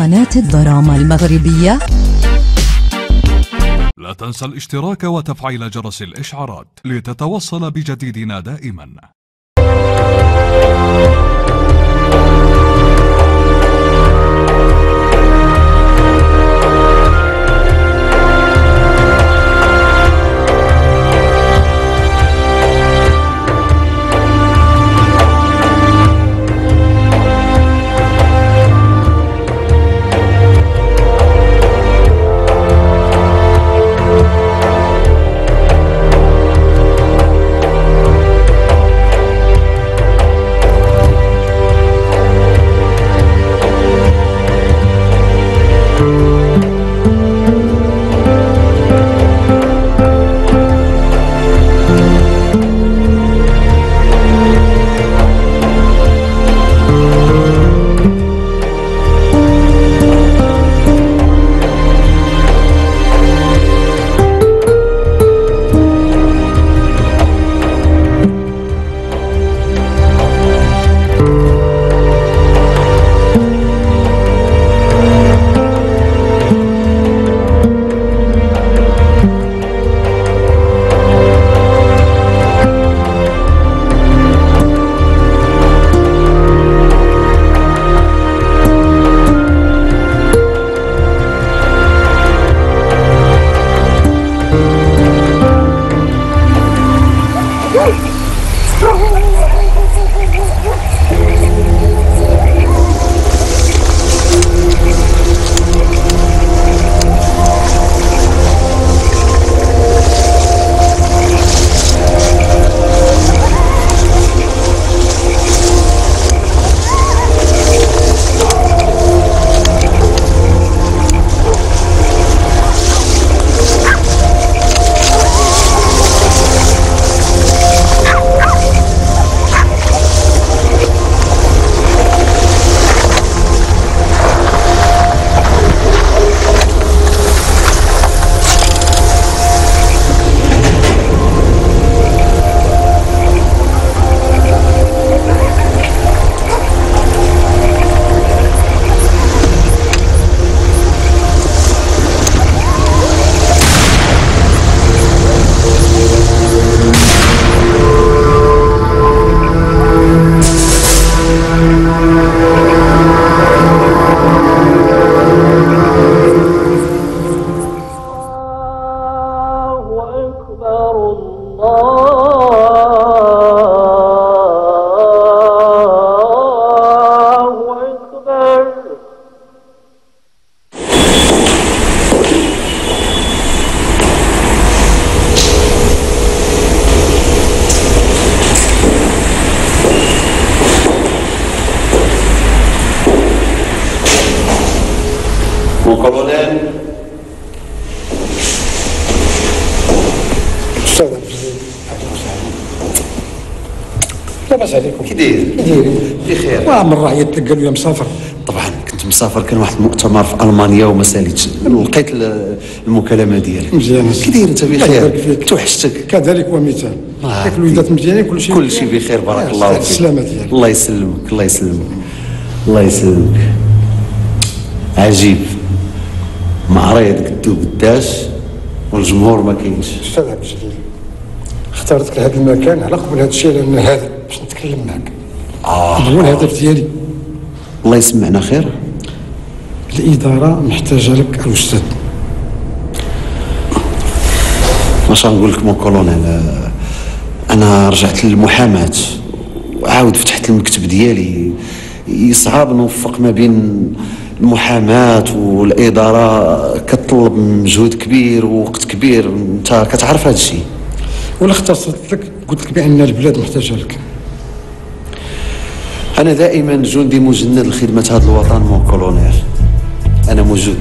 قناة الدراما المغربية. لا تنسى الاشتراك وتفعيل جرس الإشعارات لتتوصل بجديدنا دائما. ومره عيطت لك قال لي مسافر. طبعا كنت مسافر كان واحد المؤتمر في ألمانيا وما ساليتش لقيت ال- المكالمة ديالك. مزيان. كي داير أنت بخير. توحشتك. كذلك ومثال آه. ياك الوليدات مزيانين كل شيء كل شيء بخير بارك آه، الله فيك. السلامة ديالك. الله يسلمك الله يسلمك الله يسلمك. عجيب. معريض قدو قداش والجمهور ما كاينش. أستاذ عبد الجليل اخترتك لهذا المكان على قبل هذا الشيء لأن هذا باش نتكلم معك. هو الهدف ديالي. الله يسمعنا خير. الإدارة محتاجة لك الأستاذ. واش غنقول لك مون كولونيل. أنا رجعت للمحاماة وعاود فتحت المكتب ديالي. يصعب نوفق ما بين المحاماة والإدارة. كتطلب مجهود كبير ووقت كبير. أنت كتعرف هذا الشيء. ولا اختصرت لك قلت لك بأن البلاد محتاجة لك. أنا دائما جندي مجند لخدمة هذا الوطن مون كولونيل أنا موجود.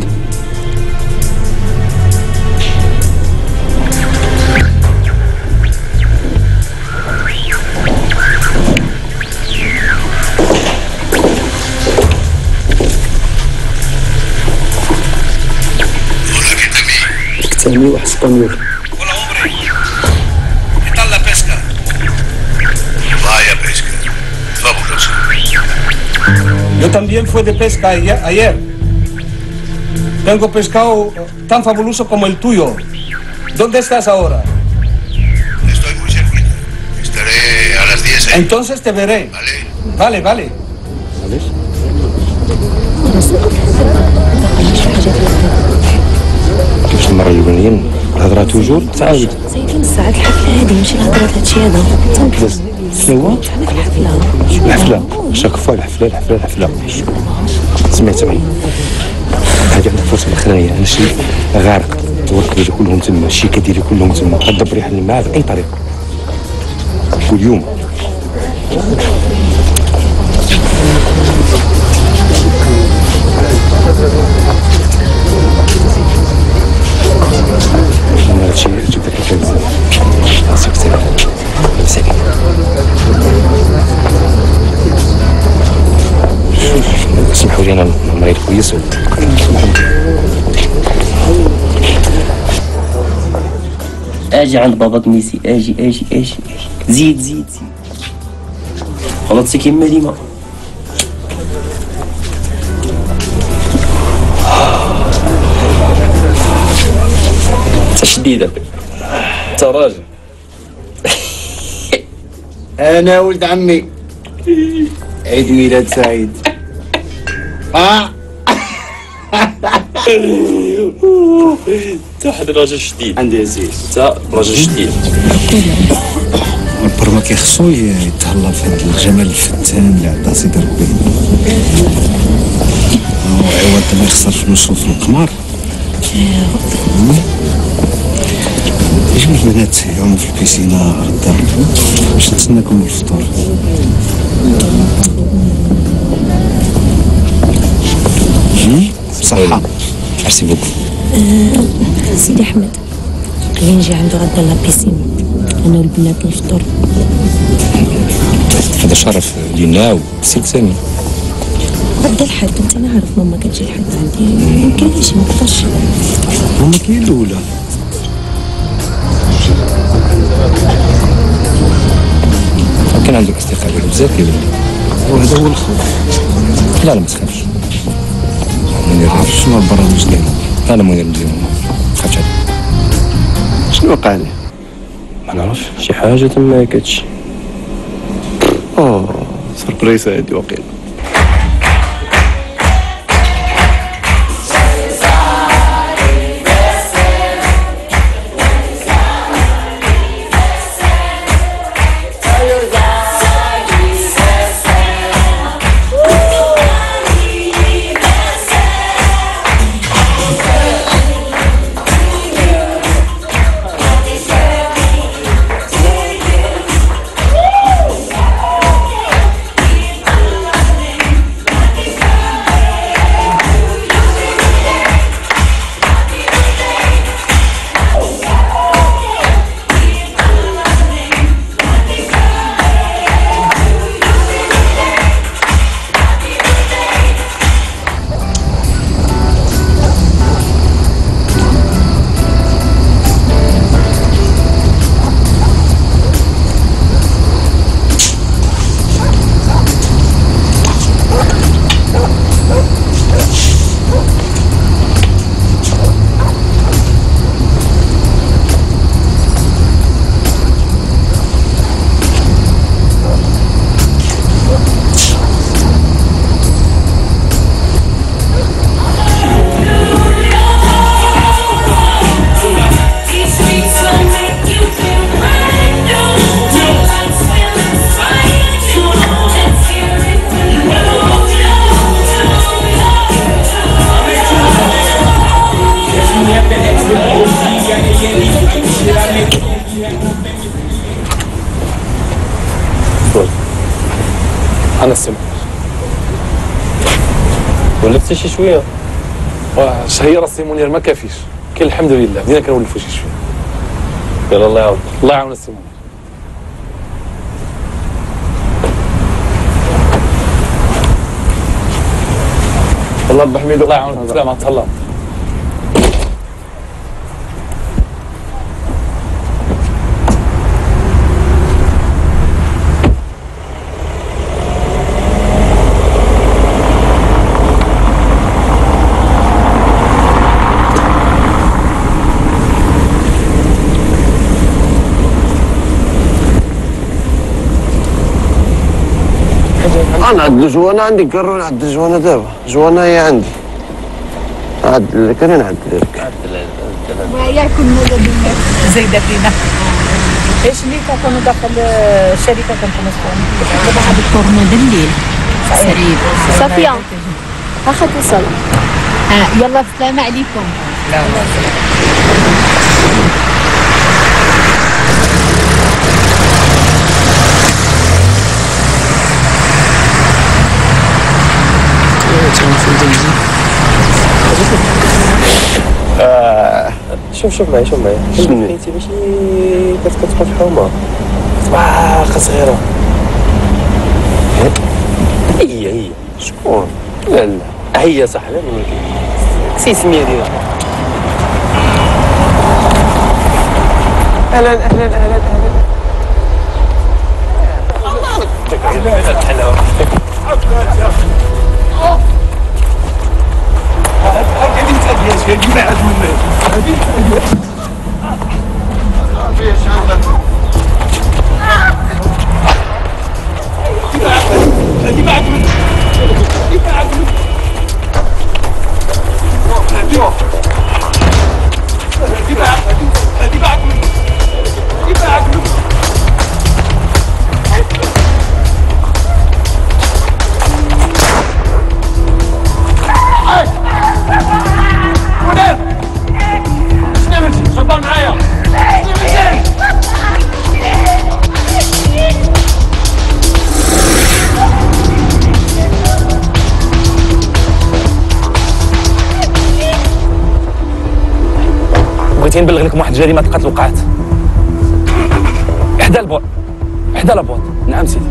Fabuloso. Yo también fui de pesca ayer. ayer. Tengo pescado tan fabuloso como el tuyo. ¿Dónde estás ahora? Estoy muy cerquita. Estaré a las 10 ahí. Entonces te veré. ¿Vale? Vale, vale. كيفاش المرة الأولانية الهضرة توجور تعاود زايدين الساعات الحفلة هذه ماشي الهضرات هادشي هذا شنو هو؟ الحفلة شاك فوا الحفلة الحفلة الحفلة سمعت معي هذه عندك فرصة الأخرانية نمشي غارق. الورك ديالي كلهم تما. الشيكة ديالي كلهم تما. غدبر يحلني معاه بأي طريقة. واليوم أنا هادشي جبت لك خاصك تسير عليك اسمحوا لي أنا مريض كويس. آجي عند باباك ميسي آجي آجي آجي آجي. زيد زيد زيد. غلطتي كيما ديما انت شديد انت راجل أنا ولد عمي. عيد ميلاد سعيد. آه انت واحد الراجل شديد. عندي عزيز. انت راجل شديد. البر ما كيخصو يتهلا في هذا الجمال الفتان اللي عطاه سيدي ربي. وعوض ما يخسر فلوسه في القمار يجيو البنات يعوموا في البيسينة غدا باش نتسناكم الفطور؟ بصحة merci beaucoup سيدي احمد خلينا نجي عنده غدا la piscine أنا والبنات نفطر هذا شرف لينا وسيد سامي غدا الحد انت أنا عارف ماما كتجي الحد عندي مكانيش مقدرش هما كاين الأولى كان عندك استقبال بزاف يا ولدي وهذا هو الخوف. لا لا ما تخافش. شنو البرامج ديالو لا لا مدير مزيان ما تخافش. شنو وقع ليه؟ ما نعرفش. شي حاجة تما كتش أوه سربريز هادي وقيل ولفتي شي شوية. شهيرة السي منير ما كافيش. كاين الحمد لله. بدينا كنولفوا شي شوية. يلا الله يعاون الله يعاون السي منير والله رب حميد الله يعاونك. سلام تهلا غنعدلو جوانا عندي كرو نعدل جوانا دابا. جوانا هي عندي. عدل لك. أنا نعدل لك وياكم زايدة فينا. إيش اللي كانوا داخل الشركة كنتم مسؤولين؟ دابا غادي الكورونا د الليل. سريع صافية. واخا توصل آه يلا السلام عليكم. شوف شوف معي شوف معي شنو؟ حيتي ماشي كتبقى في حومه واخا صغيره هي هي شكون؟ لا لا هي صح لا سي سميه ديالها أهلا أهلا أهلا أهلا Yes, can you imagine this? Get back! Get back! Get back! بغيتي نبلغ لكم واحد الجريمة قتل وقعت إحدى البوط إحدى البوط نعم سيدي.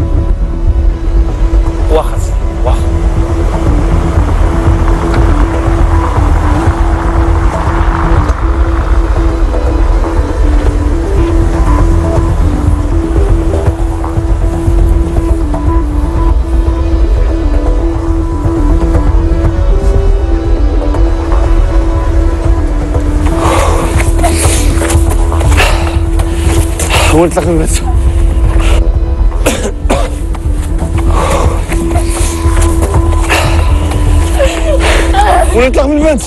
نطلق من البيت ونطلق من البيت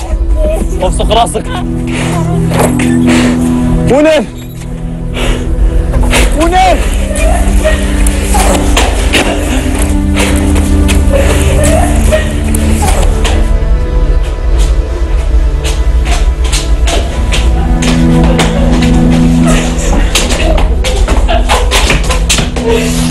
ابصق راسك. منير منير إيه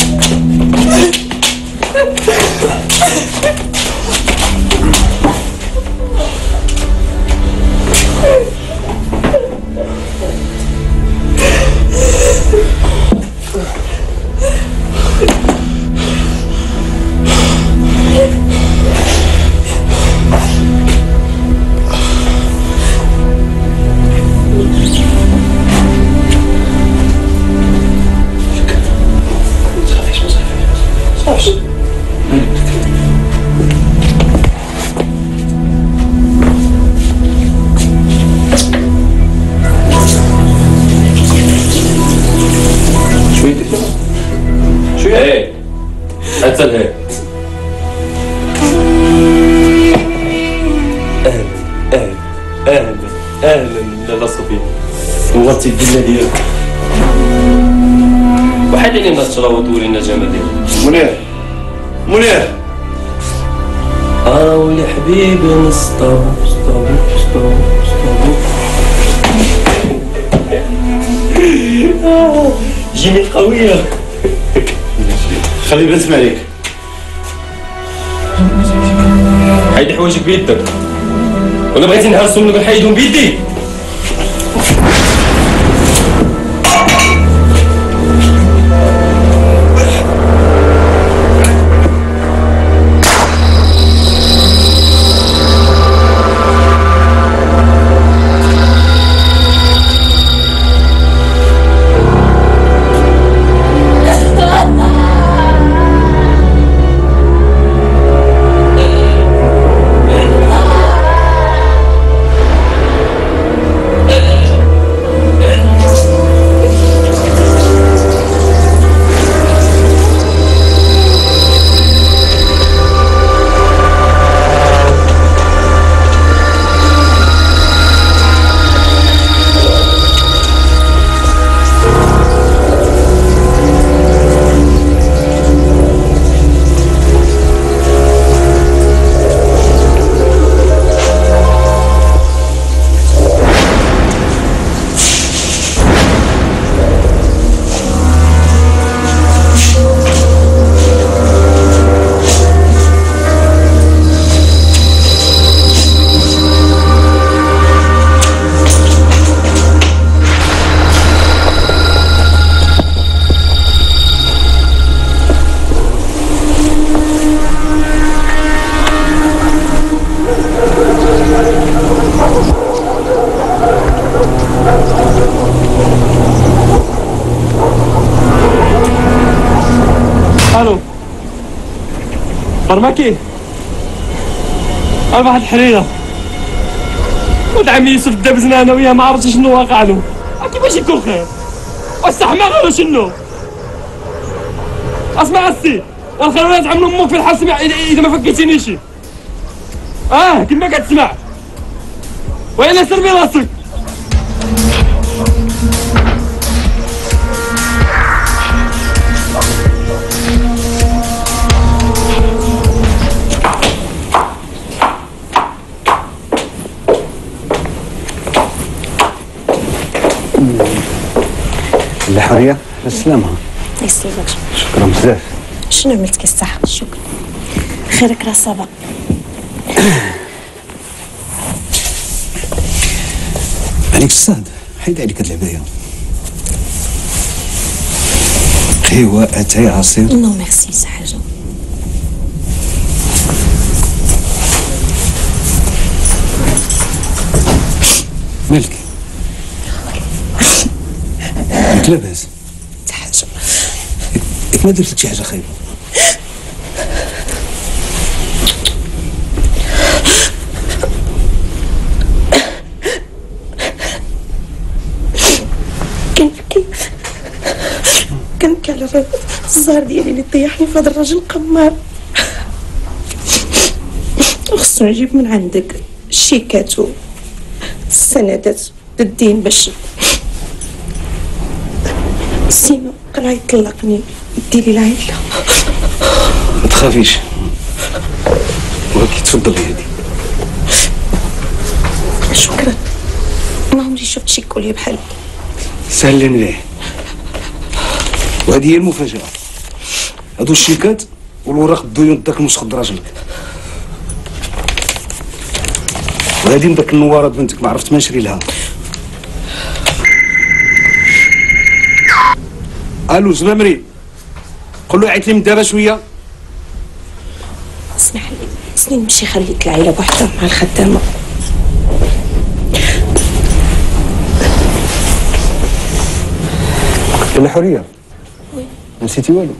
حتى الهي أهلا أهلا أهلا أهلا لاله صوفيا نورتي الدنيا ديالك. وحد علينا الناس تراودوا لنا الجمال ديالك. منير منير. آه ولي حبيبي نسطو سطو سطو سطو جيني قوية. خليني نسمع عليك. حيدي حوايجك بيدك ولا بغيتي نهرسهم نقول حيدهم بيدي أنا واحد الحريرة. ولد عمي يوسف دابزنا أنا وياه ما عرفتش شنو واقع له. كيفاش يكون خير؟ واستحماق ولا شنو؟ أسمع السي ولا تعمل أمك في الحبس إذا- إذا ما فكيتينيش آه كما كتسمع. وين سربي راسك. السلامه يسلمك. شكرا بزاف. شنو عملت كي الصحة شكرا. خيرك راه صافا عليك الصاد حيد عليك هاد العباية. قهوه أتاي عصير نو ميرسي سا حاجة. مالك؟ انت لاباس؟ ما درت شي حاجة خايبة. كنبكي كنبكي على الزهر ديالي اللي طيحني في هذا الراجل القمار خصو نجيب من عندك الشيكات السندات الدين باش سينو كان غيطلقني ديري العائلة ما تخافيش. ولكن تفضلي هادي. شكرا. ما عمري شفت شي كولي بحال. سهلين ليه وهذه هي المفاجأة. هادو الشيكات والوراق الديون داك المسخد راجلك من داك النوارة بنتك ما عرفت ما نشري لها. ألو زمامري. قول له يعيط لي من دابا شوية. اسمح لي سنين نمشي خليت العائلة بوحدها مع الخدامة. الحريه نسيتي والو.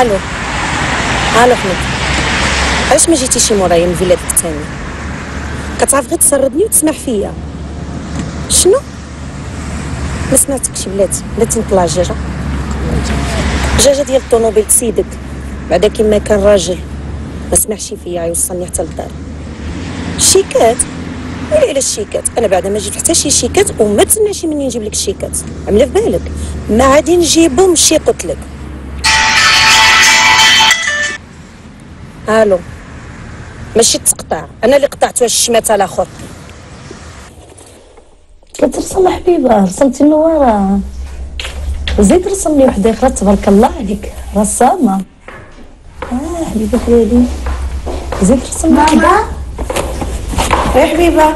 ألو ألو حمد علاش ما جيتيش مورايا من فيلادك الثاني كتعرف غير تسردني وتسمح فيا شنو ما سمعتكش بلاتي بلاتي نطلع جاجة جاجة ديال الطوموبيل سيدك بعدا كيما كان راجل ما سمعش فيا يوصلني حتى للدار الشيكات ولا على الشيكات أنا بعدا ما جبت حتى شي شيكات وما تسناش مني نجيب لك الشيكات عامله في بالك ما غادي نجيبهم شي قلت لك ألو ماشي تقطع أنا اللي قطعت واش الشمات الآخر لا ترسم حبيبه رسمتي النواره زيد رسم لي وحده أخرى تبارك الله عليك رسامه آه حبيبه ديالي زيد رسم لي وحده يا حبيبه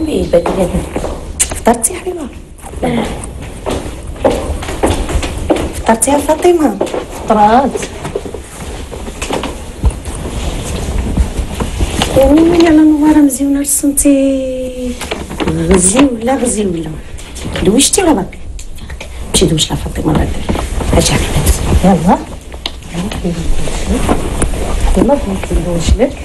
حبيبه ديالي فطرتي حبيبه فطرتي يا فاطمة. فطرات ويلي على نواره مزيونه رسمتي غزيوله غزيوله دوشتي ولا باقي؟ مشي دوش لها فاطمة الله يدير. أجي يلا. يلا بغيت ندوش لك.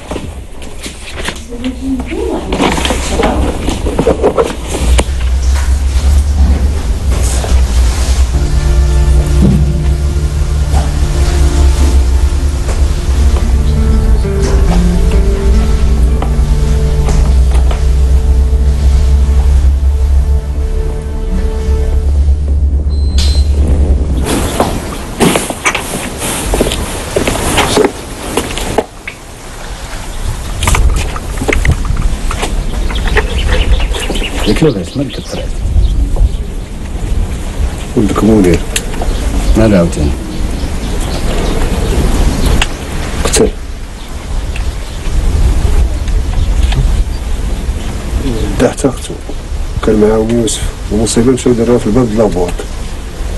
لك لاباس مالك الطريق. ولدك مولير مالها عاوتاني قتل. دا احترقتو كان معاهم يوسف. المصيبه مشاو داروها في الباب د لابواط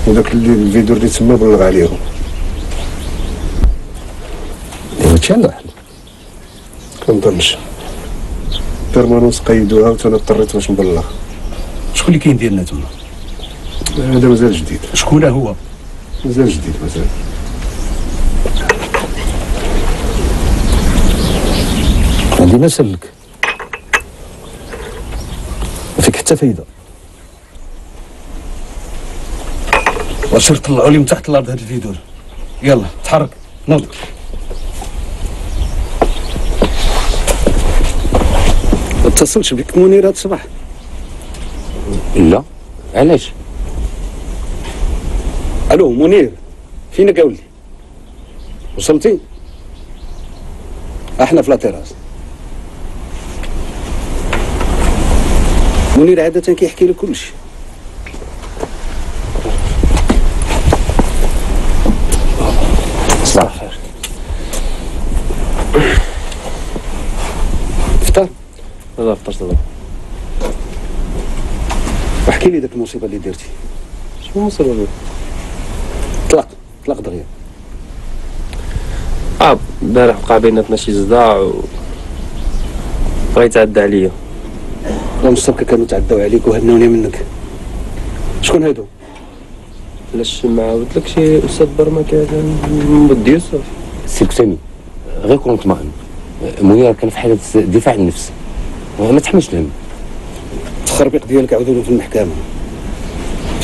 وداك اللي الفيديو اللي تما بلغ عليهم. هادشي عنده حل كنظنش. بيرمانونس قيدوها وتانا اضطريت باش نبلغ شكون اللي كاين ديالنا تونا هذا مازال جديد. شكون هو؟ مازال جديد مازال. عندي نسلك ما فيك حتى فايدة. واش طلعوا لي من تحت الأرض هاد الفيديو؟ يلا تحرك. نوض. ما اتصلش بك منير هاد الصباح لا. علاش؟ ألو منير فينك يا ولدي؟ وصلتي؟ إحنا في لاتيراس منير عادة كيحكي لك كلشي صباح الخير فطر لا فطرت دابا واحكي لي داك المصيبه اللي درتي شنو مصيبه طلق طلق دغيا. آه البارح وقع بيناتنا شي صداع و بغا يتعدى عليا. لا مستبكى كانوا تعداو عليك وهنوني منك. شكون هادو؟ علاش ما عاودت لك شي أستاذ برمكي هذا بود يوسف. سي كتامي غير كون مطمئن منير كان في حالة دفاع عن النفس. ما تحملش الهم التخربيق ديالك عاودوا في المحكمة.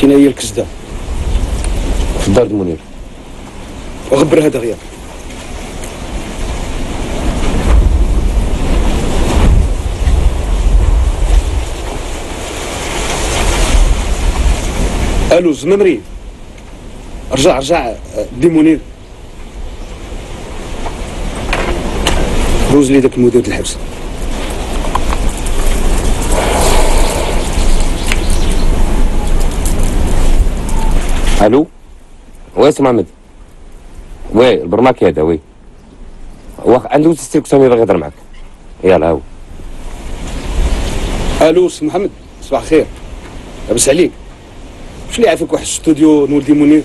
فينا هي الكسدة. في الدار د منير وغبر هذا غياب. ألو الزمامري رجع رجع دي منير. دوز لي داك المدير الحبس. ألو؟ وي سي محمد؟ وي البرماكي هذا وي. واخ عنده تستيك سامي باغي يهضر معاك يلا هاو. ألو سي محمد صباح الخير. لاباس عليك؟ واش اللي عافاك واحد الاستوديو نولدي منير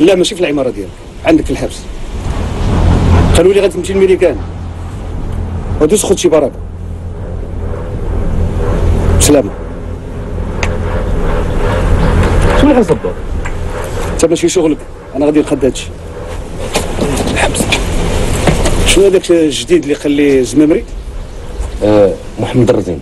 لا ماشي في العمارة ديالك عندك في الحبس. قالوا لي غادي تمشي للميريكان ودوز خد شي بركة. بسلامة. شنو اللي حصل انت ماشي شغلك أنا غادي نقد هادشي. شنو هذاك الجديد اللي قال لي آه محمد الرزين.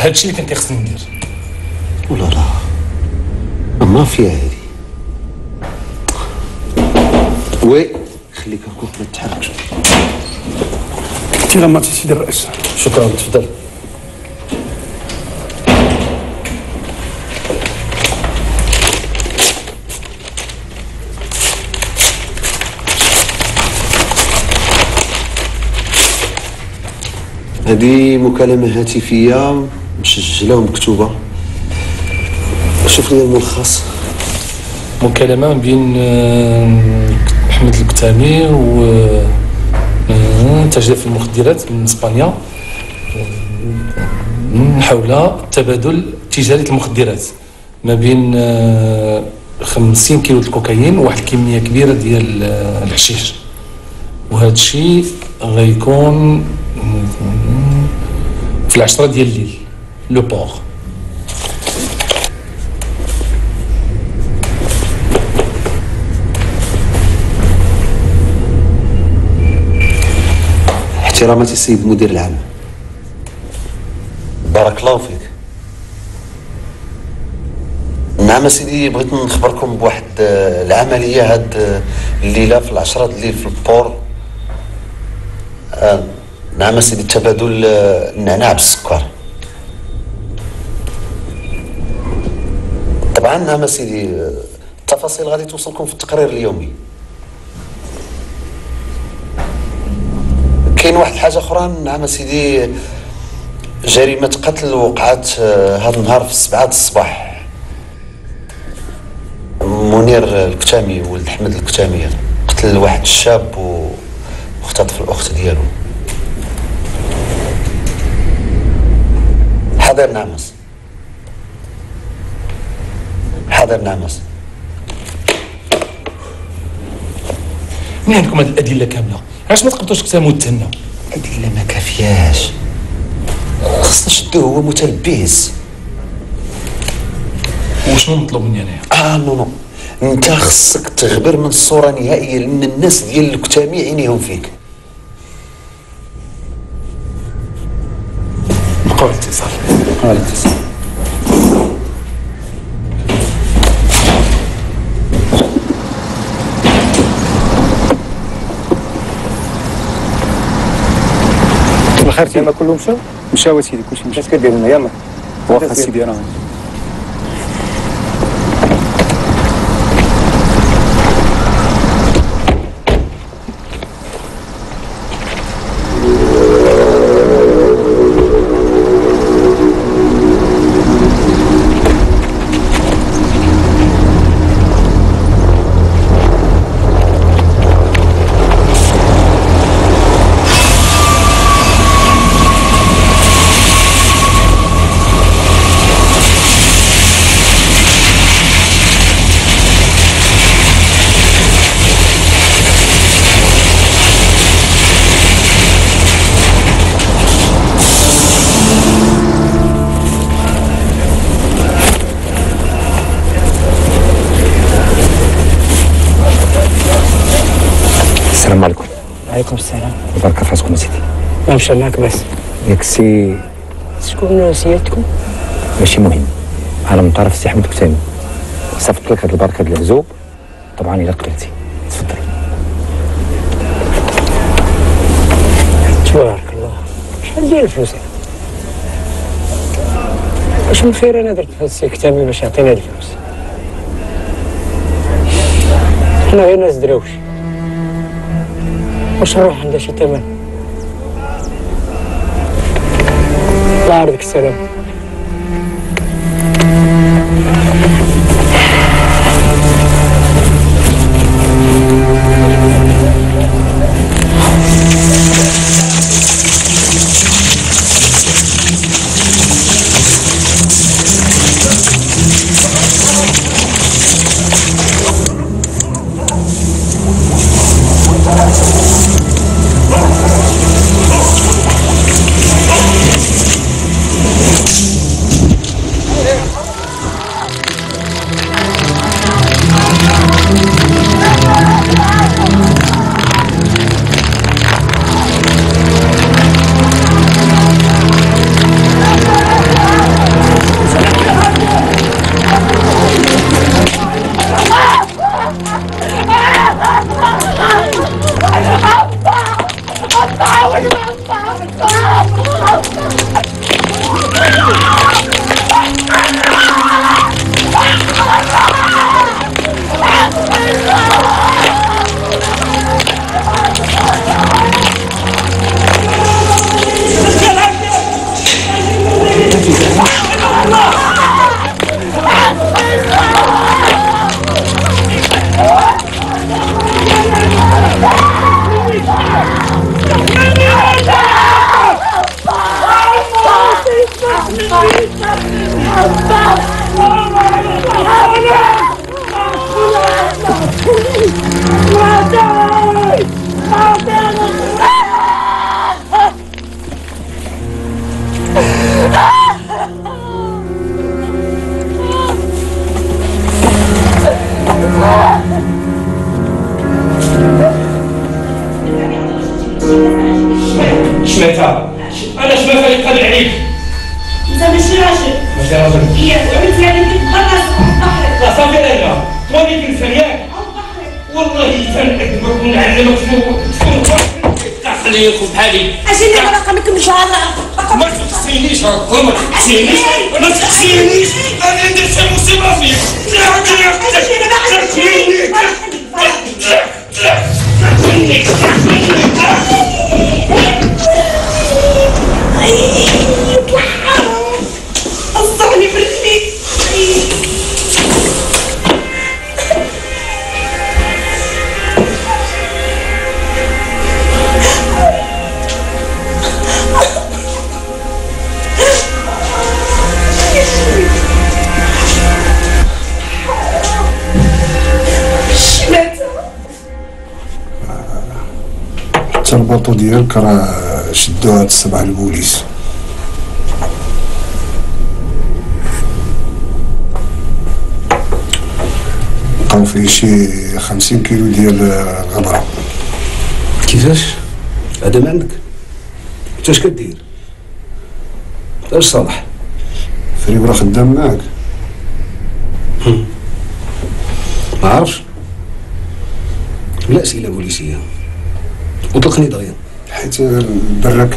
هادشي اللي كان كيخصني ندير. ولا لا؟ المافيا هذه وي خليك هكاك ما تتحركش. انت غمرتي سيدي الرئيس. شكرا تفضل. هذه مكالمة هاتفية. مسجلة ومكتوبة. شوف لي الملخص مكالمة بين محمد الكتامي و تجديف المخدرات من اسبانيا حول تبادل تجارة المخدرات ما بين آه، 50 كيلو الكوكايين وواحد الكمية كبيرة ديال آه، الحشيش. وهذا الشيء غيكون آه، في العشرة ديال الليل. لو بور احتراماتي السيد المدير العام. بارك الله فيك. نعم سيدي بغيت نخبركم بواحد آه، العملية هاد آه، الليلة في العشرة الليل في البور آه، نعم سيدي تبادل النعناع بالسكر. طبعا نعم سيدي التفاصيل غادي توصلكم في التقرير اليومي. كاين واحد الحاجة أخرى نعم سيدي جريمة قتل وقعت آه، هذا النهار في السبعة الصباح. منير الكتامي ولد احمد الكتامي قتل واحد الشاب واختطف الأخت ديالو. حاضر نعمس حاضر نعمس من عندكم هذه الأدلة كاملة؟ علاش ما تقبضوش كتاب متهمه الادله ما كافياش. خصنا نشدوه هو متلبس. وشنو مطلوب مني أنايا؟ آه نو نو. أنت خصك تغبر من الصورة نهائيه لأن الناس ديال الكتامي عينيهم فيك. على الاتصال على الخير تما كلهم مشاو مشاو سيدي كلشي مشى اش كدير لنا؟ يلا. واخا سيدي راه معك بس. ياك السي شكون سيادتكم؟ ماشي مهم. أنا من طرف السي أحمد كتامي صيفط لك هاد البركة ديال العزوب طبعا إلا قبلتي تفضل تبارك الله. شحال ديال الفلوس؟ واش من خير أنا درت في هاد السي كتامي باش يعطينا الفلوس؟ حنا غير ناس دراوش. واش نروح عندها شي ثمن الله يعرضك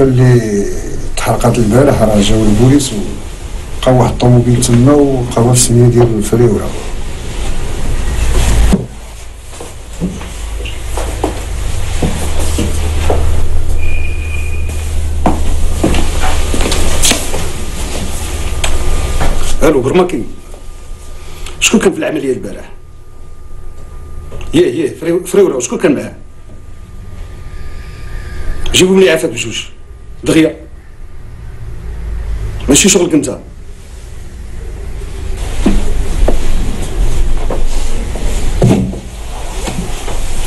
البراكه اللي تحرقات البارح راه جاو البوليس ولقاو واحد الطوموبيل تما ولقاوها في السمية ديال الفريورة ألو برمكي شكون كان في العملية البارح؟ ياه ياه فري- فريورة شكون كان معاه؟ جيبهم لي عافاك بجوج دغيا. ماشي شغلك انت.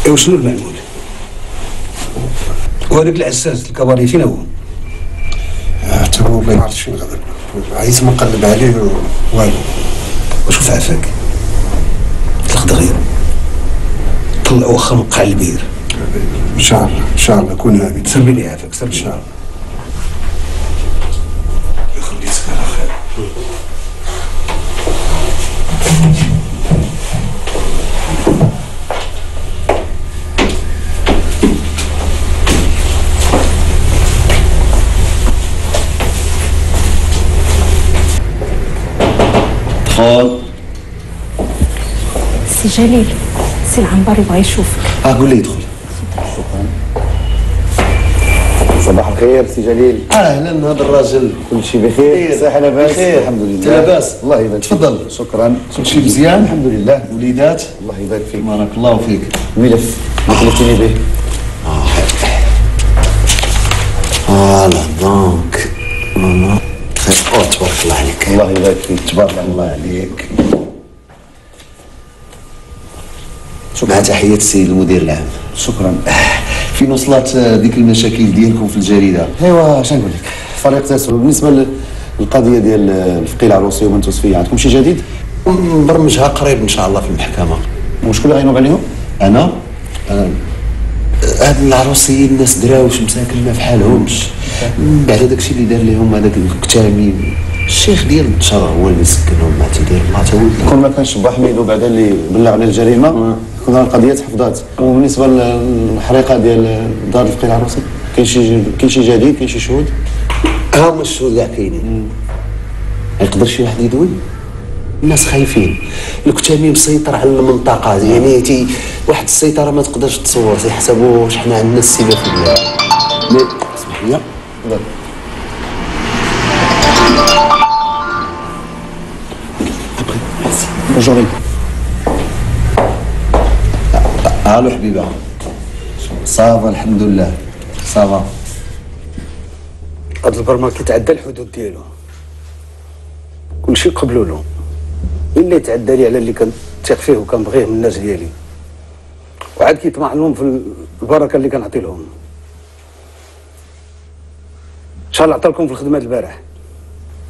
ايوا شنو المعمول؟ وهذاك العساس الكباري فين هو؟ حتى هو ما يعرفش فين غادر عايز ما نقلب عليه والو. وشوف عافاك طلق دغيا. طلع واخا مقع البير. إن شاء الله إن شاء الله كون هاني سربي لي عافاك سربي إن شاء الله. دخل سي جليل سي العنبر يبغى يشوفك. آه قول لي دخل صباح الخير سي جليل. أهلا هذا الراجل. كل شيء بخير صحة لاباس؟ بخير. الحمد لله. لاباس؟ الله يبارك. تفضل. شكرا. كل شيء مزيان. الحمد لله. وليدات. الله يبارك فيك. بارك الله فيك. ملف. طلبتني به. voilà donc. ماما خير. تبارك الله عليك. الله يبارك فيك. تبارك الله عليك. مع تحية السيد المدير العام. شكرا. فين وصلت ديك المشاكل ديالكم في الجريدة؟ ايوا اش نقول لك؟ فريق تسوي بالنسبة لل- للقضية ديال الفقيه العروسي وبنت وصفيه عندكم شي جديد؟ نبرمجها قريب إن شاء الله في المحكمة. وشكون اللي غينوب عليهم؟ أنا؟ أنا- هاد العروسيين الناس دراوش مساكن ما فحالهمش. بعد هذاك الشيء اللي دار لهم هذاك الكتامي الشيخ ديال البشر هو اللي سكنهم مع تيدير الله تا ولد. كون ما كانش با حميد وبعدا اللي بلغ على الجريمة كنا القضية تحفظات. وبالنسبة للحريقة ديال دار الفقيه العروسي كاين شي كاين شي جديد كاين شي شهود؟ ها هما الشهود كاع كاينين. يقدر شي واحد يدوي؟ الناس خايفين. الكتامي مسيطر على المنطقة يعني تي واحد السيطرة ما تقدرش تصور تيحسبوا شحنا عندنا السيبه في البلاد اسمح لي. بونجور ألو حبيبه صافا الحمد لله. صافا. هاد البرما كيتعدى الحدود ديالو. كلشي قبلوا له. إلا يتعدى لي على اللي كنثق فيه وكنبغيه من الناس ديالي. وعاد كيطمع لهم في البركة اللي كنعطي لهم. شحال عطا لكم في الخدمات البارح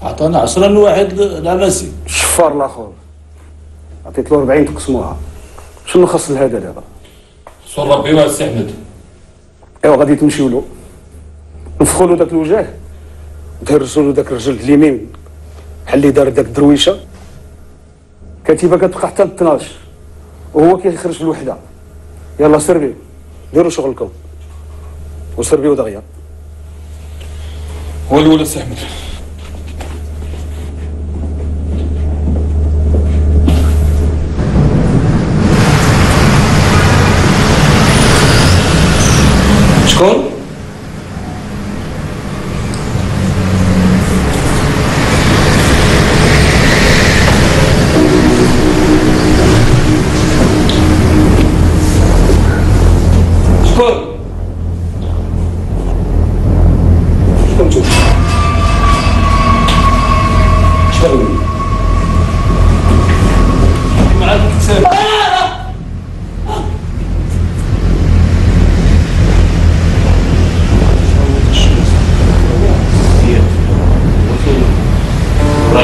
عطانا 10 لواحد العباسي الشفار الآخر. عطيت له 40 تقسموها. شنو خاص لهذا دابا صور ربي واسع احمد ايوا غادي تمشيو له. نفخوا له داك الوجه. وتهرسوا له داك الرجل اليمين. بحال اللي دار داك الدرويشه كتيبه كتبقى حتى ل 12 وهو كيخرج في الوحده يلا سربي ديروا شغلكم. وسربيو دغيا هو الأول سي احمد شكون؟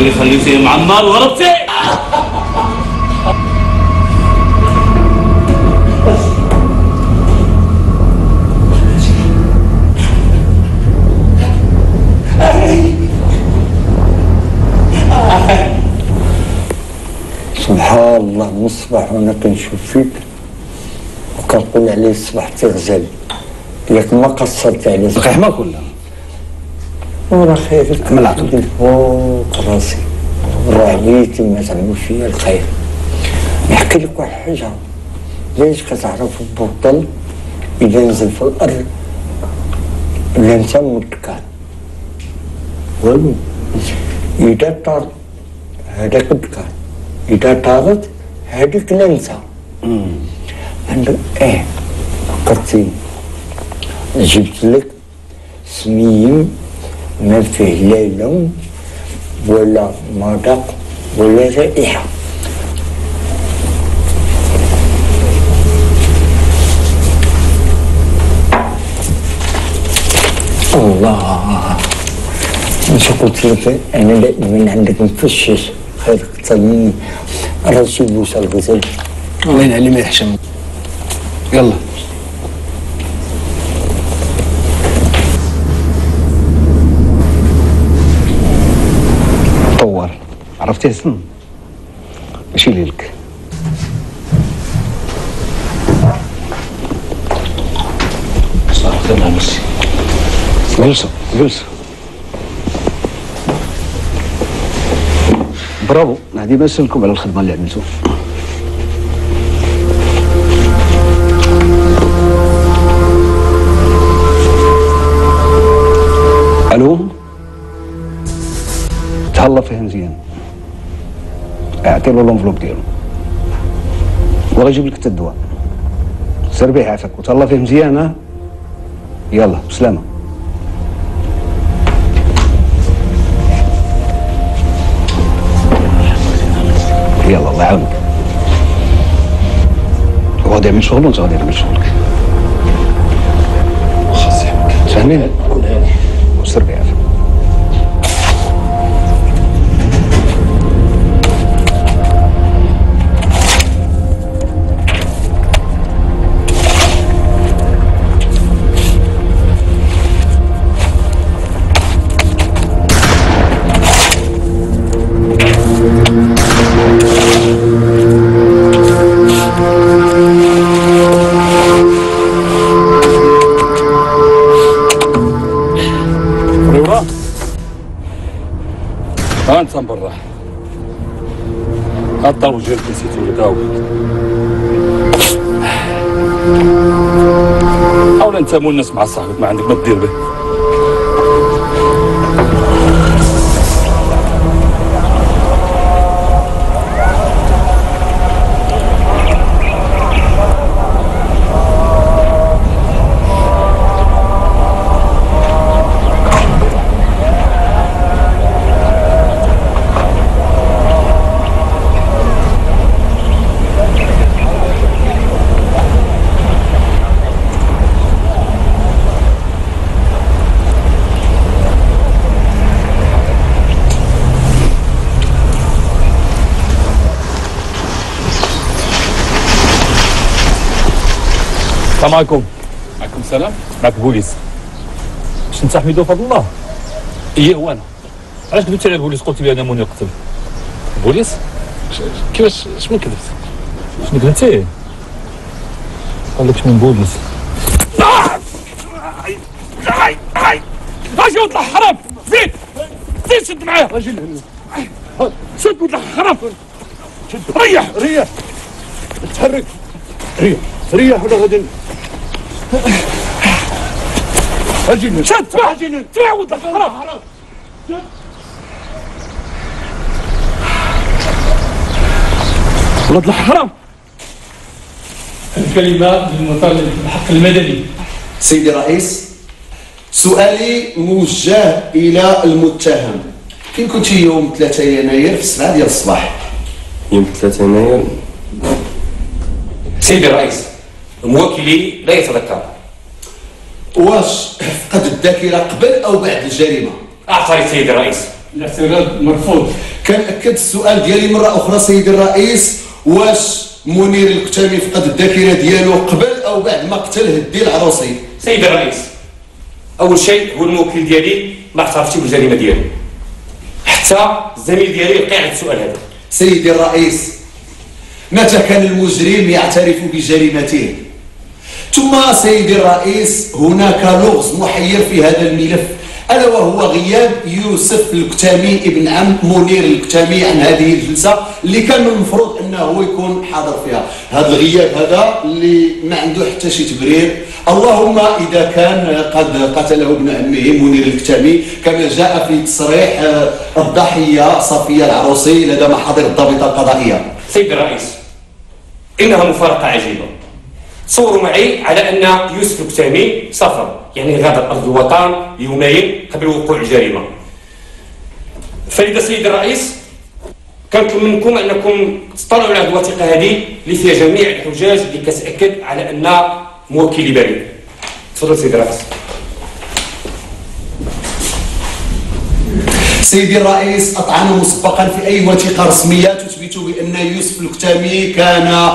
راجل خليفه معمر وربتي سبحان الله من الصباح وأنا كنشوف فيك وكنقول عليه الصباح تغزل لكن ما قصرت عليه. بقى حماك ولا؟ ورا خير. عمل عقلك. فوق راسي. رعبيتي ما تعمل فيا الخير. نحكي لك واحد حاجة. ليش كتعرف البطل إذا نزل في الأرض إلا أنت متكان والو. إذا طار هذاك الدكان إذا طارت هذيك لنسى عندك إيه فكرتي. جبت لك سميم ما فيه لا لون ولا مذاق ولا رائحة الله. مش قلت لك؟ أنا دائما عندك مفشش خير أكثر مني راسي بوسه الغزال الله ينعلي ما يحشم يلا. عرفتي اسم ماشي ليلك. ما مشي جلسوا جلسوا برافو. هذه بس لكم على الخدمة اللي عملتوا ألو؟ تهلا فيه مزيان. اعطي له لونفلوب ديالو. وغيجيب لك حتى الدواء. سير بيه عافاك وتهلا فيه مزيان ها؟ يلا بسلامة. يلا الله يعاونك. هو غادي يعمل شغل وانت غادي تعمل شغلك. فاهمين؟ مو الناس مع صاحبك ما عندك ما تدير به. السلام عليكم. عليكم السلام. معك بوليس. باش انت حميدو فضل الله. إيه هو أنا؟ علاش كذبتي على البوليس؟ قلت لي أنا موني قتل البوليس كيفاش شنو كذبت؟ شنو كذبتي؟ قال لك شنو بوليس. أجي واطلع حرام. زيد زيد شد معايا؟ راجل شد واطلع حرام. ريح. ريح. تحرك. ريح. ريح. ولا غادي أجي شد أجي تبع واطلع حرام. ولا طلع حرام الكلمة للمطالب بالحق المدني. سيدي الرئيس سؤالي موجه إلى المتهم. فين كنت يوم 3 يناير في السبعة ديال الصباح. يوم 3 يناير؟ سيدي الرئيس موكلي لا يتذكر. واش فقد الذاكرة قبل أو بعد الجريمة؟ أعترف سيدي الرئيس. الاعتراض مرفوض. كان أكد السؤال ديالي مرة أخرى سيدي الرئيس واش منير الكتامي فقد الذاكرة ديالو قبل أو بعد ما قتل هدي العروسي؟ سيدي الرئيس أول شيء هو الموكل ديالي ما اعترفش بالجريمة ديالو. حتى الزميل ديالي لقى على السؤال هذا. سيدي الرئيس متى كان المجرم يعترف بجريمته؟ ثم سيدي الرئيس هناك لغز محير في هذا الملف ألا وهو غياب يوسف الكتامي ابن عم منير الكتامي عن هذه الجلسة اللي كان المفروض أنه يكون حاضر فيها. هذا الغياب هذا اللي ما عنده حتى شي تبرير. اللهم إذا كان قد قتله ابن عمه منير الكتامي كما جاء في تصريح آه، الضحية صفية العروسي لدى محاضر الضابطة القضائية. سيدي الرئيس إنها مفارقة عجيبة. تصوروا معي على أن يوسف الكتامي سافر يعني غادر أرض الوطن يومين قبل وقوع الجريمة. فإذا سيدي الرئيس كنطلب منكم أنكم تطلعوا على هذه الوثيقة هذه اللي فيها جميع الحجاج اللي كتأكد على أن موكلي بريء. تفضل سيدي الرئيس. سيدي الرئيس أطعن مسبقا في أي وثيقة رسمية تثبت بأن يوسف الكتامي كان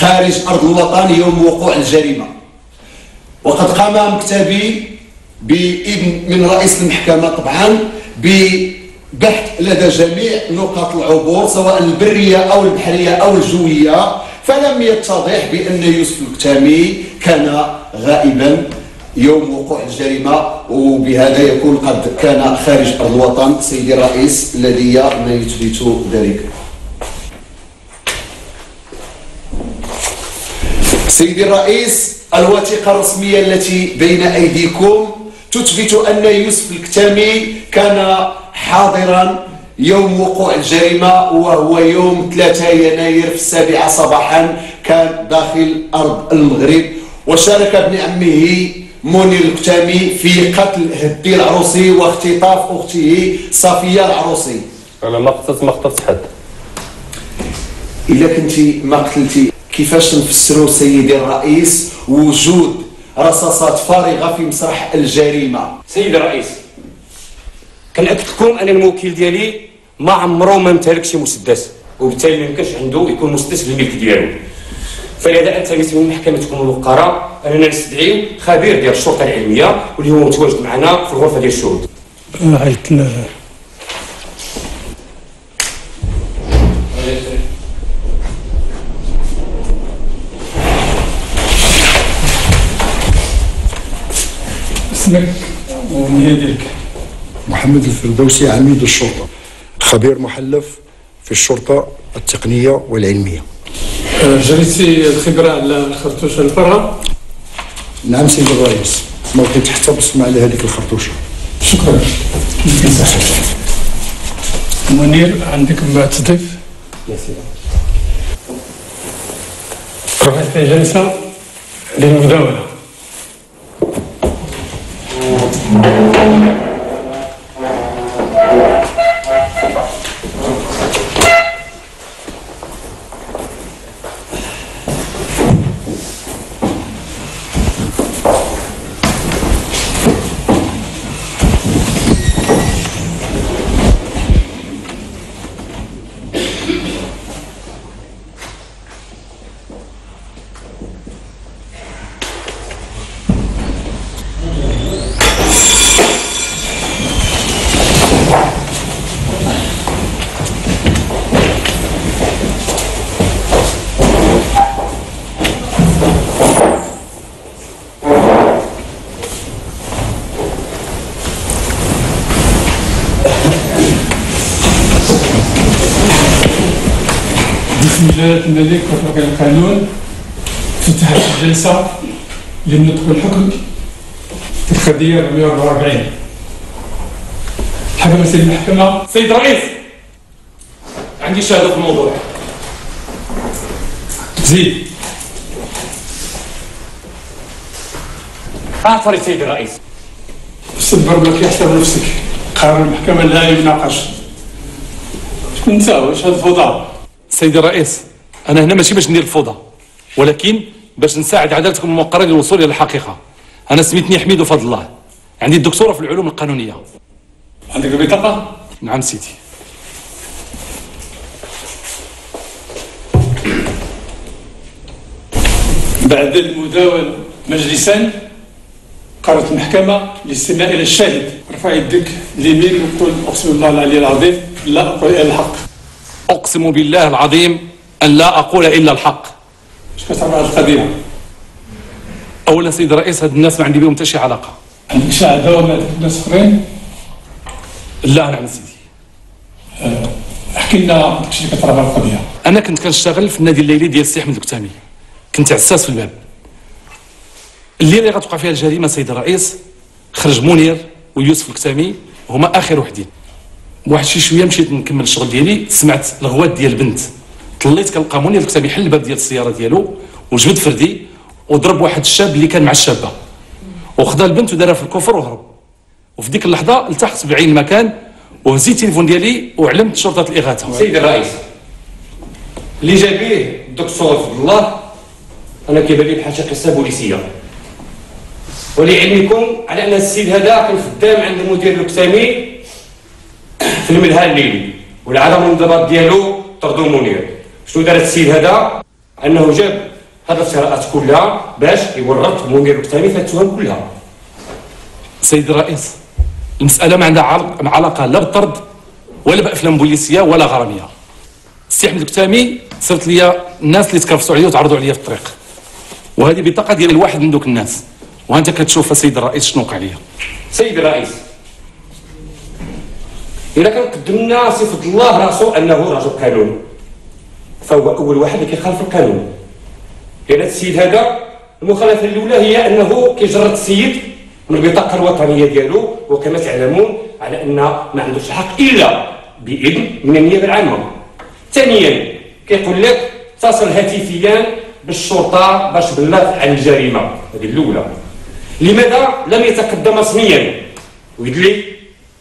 خارج أرض الوطن يوم وقوع الجريمة. وقد قام مكتبي بإذن من رئيس المحكمة طبعا ببحث لدى جميع نقاط العبور سواء البرية أو البحرية أو الجوية فلم يتضح بأن يوسف الكتامي كان غائبا يوم وقوع الجريمة وبهذا يكون قد كان خارج أرض الوطن سيدي الرئيس لدي ما يثبت ذلك. سيدي الرئيس الوثيقة الرسمية التي بين أيديكم تثبت أن يوسف الكتامي كان حاضرا يوم وقوع الجريمة وهو يوم 3 يناير في السابعة صباحا كان داخل أرض المغرب. وشارك ابن عمه منير الكتامي في قتل هدي العروسي واختطاف أخته صفية العروسي. أنا ما قتلت ما قتلت حد. إلا كنتي ما قتلتي كيفاش تنفسروا سيدي الرئيس وجود رصاصات فارغة في مسرح الجريمة؟ سيدي الرئيس كنأكد لكم أن الموكل ديالي ما عمره ما امتلك شي مسدس وبالتالي ما يمكنش عنده يكون مسدس في الملك ديالو فلذا التمس من محكمتكم الوقارة أننا نستدعيو خبير ديال الشرطة العلمية واللي هو متواجد معنا في الغرفة ديال الشهود عيطنا اسمك؟ والنية ديالك محمد الفردوسي عميد الشرطة. خبير محلف في الشرطة التقنية والعلمية. جريتي الخبرة على الخرطوشة الفرها نعم سيد الرئيس. ما لقيت حتى بصمة على هذيك الخرطوشة. شكرا. منير عندك بعد تضيف؟ روح في جلسة للمداولة. وفق القانون فتحت الجلسة. للنطق بالحكم في القضية 444 حكم سيد المحكمة. سيد الرئيس. عندي شهادة في الموضوع. زيد. اعترف سيد الرئيس. صبر لك يحسب نفسك. قرار المحكمة لا يناقش. انت واش هاد الفوضى سيد الرئيس. أنا هنا ماشي باش ندير الفوضى ولكن باش نساعد عدالتكم الموقره للوصول إلى الحقيقة. أنا سميتني حميد فضل الله. عندي الدكتوراه في العلوم القانونية. عندك البطاقة؟ نعم سيدي. بعد المداولة مجلسا قررت المحكمة الاستماع إلى الشاهد. رفع يدك اليمين وقول أقسم بالله العلي العظيم لا أقول إلا الحق. أقسم بالله العظيم أن لا أقول إلا الحق. اش كتعرف على القضية أولا سيد الرئيس هاد الناس ما عندي بهم حتى شي علاقة. عندك شي عداوة مع ناس آخرين لا نعم سيدي احكي لنا داكشي اللي كتعرف على القضية. أنا كنت كنشتغل في النادي الليلي ديال السي احمد الكتامي كنت عساس في الباب. الليلة اللي غتوقع فيها الجريمة سيد الرئيس خرج منير ويوسف الكتامي هما آخر وحدين. واحد شي شوية مشيت نكمل الشغل ديالي سمعت الغوات ديال البنت. طليت كنلقى منير الكتامي حل الباب ديال السيارة ديالو وجبد فردي وضرب واحد الشاب اللي كان مع الشابة. وخدا البنت ودارها في الكفر وهرب. وفي ديك اللحظة التحقت بعين المكان وهزيت التليفون ديالي وعلمت شرطة الإغاثة. سيد الرئيس اللي جا به الدكتور فضل الله أنا كيبان لي بحال شي قصة بوليسية. ولعلمكم على أن السيد هذا كان خدام عند المدير الكتامي في الملهى الليلي والعالم الانضباط ديالو طردوا منير شنو دار السيد هذا أنه جاب هذه الثراءات كلها باش يورط منير الكتامي في التهم كلها. سيد الرئيس المسألة ما عندها علاقة لا بالطرد ولا بأفلام بوليسية ولا غرامية. السي أحمد الكتامي صرت ليا الناس اللي تكرفسوا عليا وتعرضوا عليا في الطريق. وهذه بطاقة ديال الواحد من دوك الناس. وأنت كتشوف سيد الرئيس شنو وقع ليا. سيد الرئيس إذا كان قدمنا صفة الله رأسه أنه رجل قانون. فهو أول واحد اللي كيخالف القانون. لأن السيد هذا المخالفة الأولى هي أنه كيجرد السيد من البطاقة الوطنية ديالو وكما تعلمون على أن ما عندوش الحق إلا بإذن من النيابة العامة. ثانيا كيقول لك اتصل هاتفيا بالشرطة باش بلغ عن الجريمة. هذه الأولى. لماذا لم يتقدم رسميا؟ ويدلي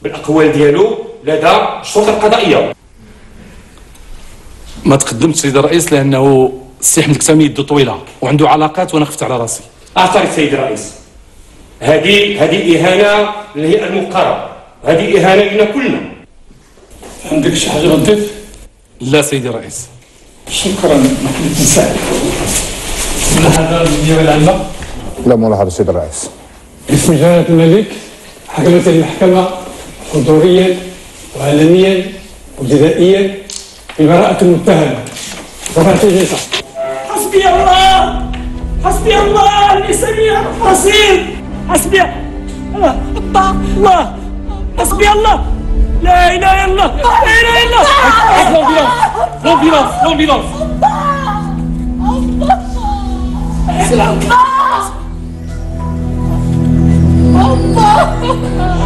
بالأقوال ديالو لدى الشرطة القضائية. ما تقدمتش سيد الرئيس لأنه السي احمد الكتامي يده طويلة وعنده علاقات وأنا خفت على رأسي. اعترف سيد الرئيس. هذه هذه إهانة للهيئة الموقره هذه إهانة لنا كلنا. عندك شي حاجة غتضيف لا سيدي الرئيس. شكرا. ما كنت نساعد هذا النيابة العامة لا ملاحظة سيد الرئيس. باسم جلالة الملك حكمت المحكمة حضوريا وعلنيا وجزائيا. ببراءة المتهم رفعت الجلسة حسبي الله! حسبي الله! إني سميع بصير! حسبي الله! الله! حسبي الله! لا إله إلا الله! لا إله إلا الله! لومبيلونس لومبيلونس واحد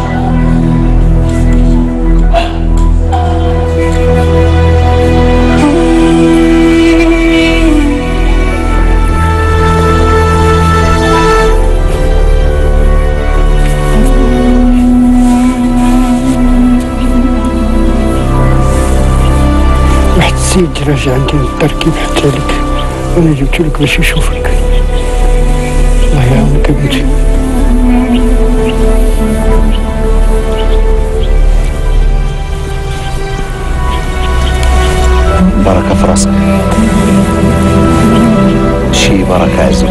راجع عندي التركيب حتى لك وأنا جبت لك باش يشوفك الله يعاونك بنتي. بركة في راسك. شي بركة عزيز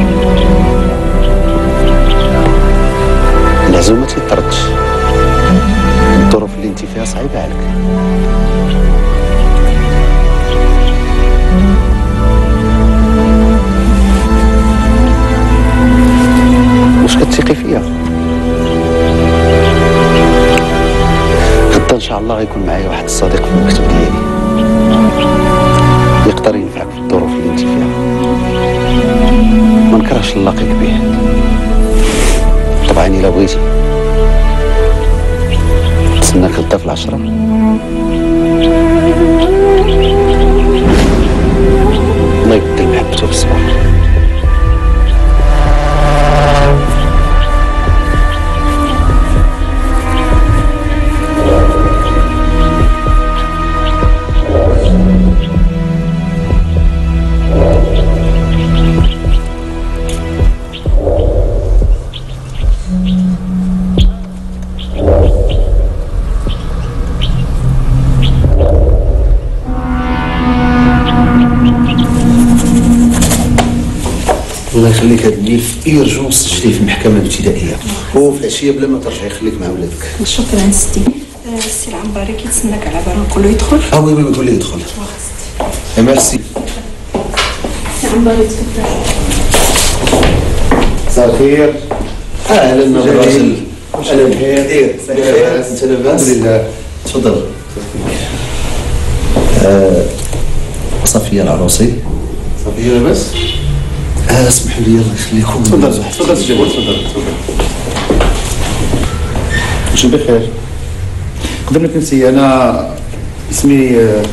العزومة ما الظروف اللي انت فيها صعيبة عليك. الله غيكون معايا واحد الصديق في المكتب ديالي. يقدر ينفعك في الظروف اللي انت فيها. ما نكرهش نلاقيك به. طبعا إلا بغيتي. نتسناك غدا في العشرة. الله يبدل محبته بالصبر. الله يخليك هذا الليل في ايرجونس سجليه في المحكمه الابتدائيه وفي العشية بلا ما ترجعي خليك مع ولادك. شكرا ستي. آه، السي العنبري كيتسناك على بال نقول له يدخل. آه oui oui قول لي يدخل. إيه، ميرسي. السي العنبري تفضل. مساء الخير. أهلا بالراجل أهلا. بخير. لاباس أنت لاباس؟ الحمد لله. تفضل. آه، صفيه العروسي صفيه لاباس؟ آه اسمحوا لي الله يخليكم تفضل تفضل جابر تفضل تفضل. شو بخير؟ قدمنا تنسي أنا اسمي آه،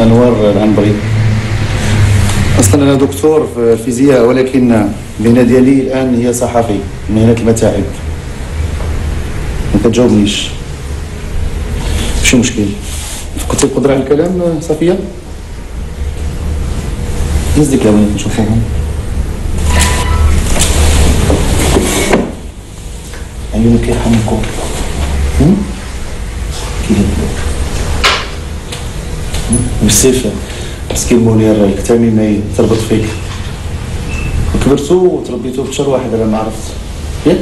انور العنبري أصلا أنا دكتور في الفيزياء ولكن المهنه ديالي الآن هي صحفي مهنه المتاعب ما كتجاوبنيش. ماشي مشكل فقدتي القدره على الكلام آه، صفية؟ هز ديك الاولاد نشوفوهم عيونك يرحمكم هم؟ كي بالسيف. مسكين منير الكتامي ما تربط فيك. كبرتوا وتربيتوا في شهر واحد أنا ما عرفت. ياك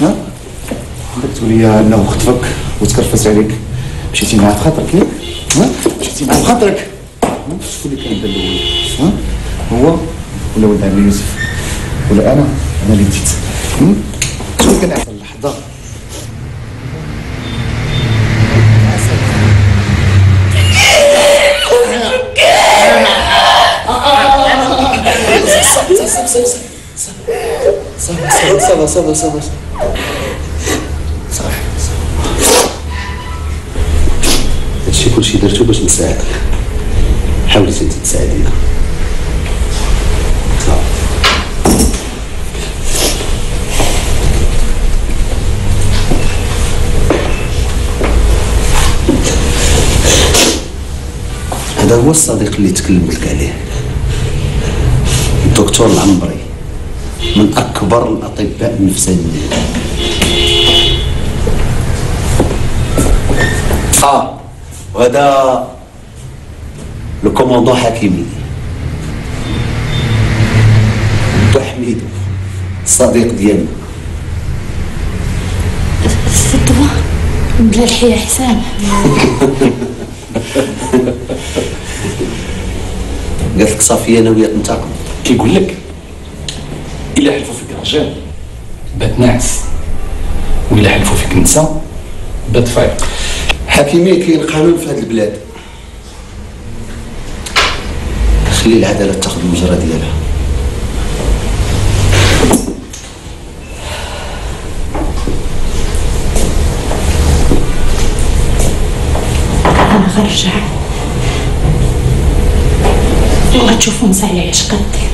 ها؟ تقول لي إنه خطفك وتكرفس عليك. مشيتي معاه في خاطرك ياك ها؟ مشيتي معاه في ها؟ شكون اللي كان يبان الأول ها؟ هو ولا ولد عمي يوسف؟ ولا أنا؟ أنا اللي بديت؟ شكون كان عارف اللحظه صافي صافي صافي صافي هادشي كلشي درتو باش نساعدك. حاولي انت تساعدينا. هذا هو الصديق اللي تكلمت لك عليه. الدكتور العنبري. من أكبر الأطباء النفسانيين. آه. وهذا le commandant حكيمي بو حميد الصديق ديالنا. فتوى بلا الحياة حسان قالت لك صافية ناويه تنتقم كيقول لك إلا حلفوا فيك رجال بات ناعس وإلا حلفوا فيك نساء بات فايق. حكيمي كاين قانون في هذه البلاد. خلي العدالة تاخذ المجرى ديالها. أنا غنرجع وغتشوفوا مسالي اش قدير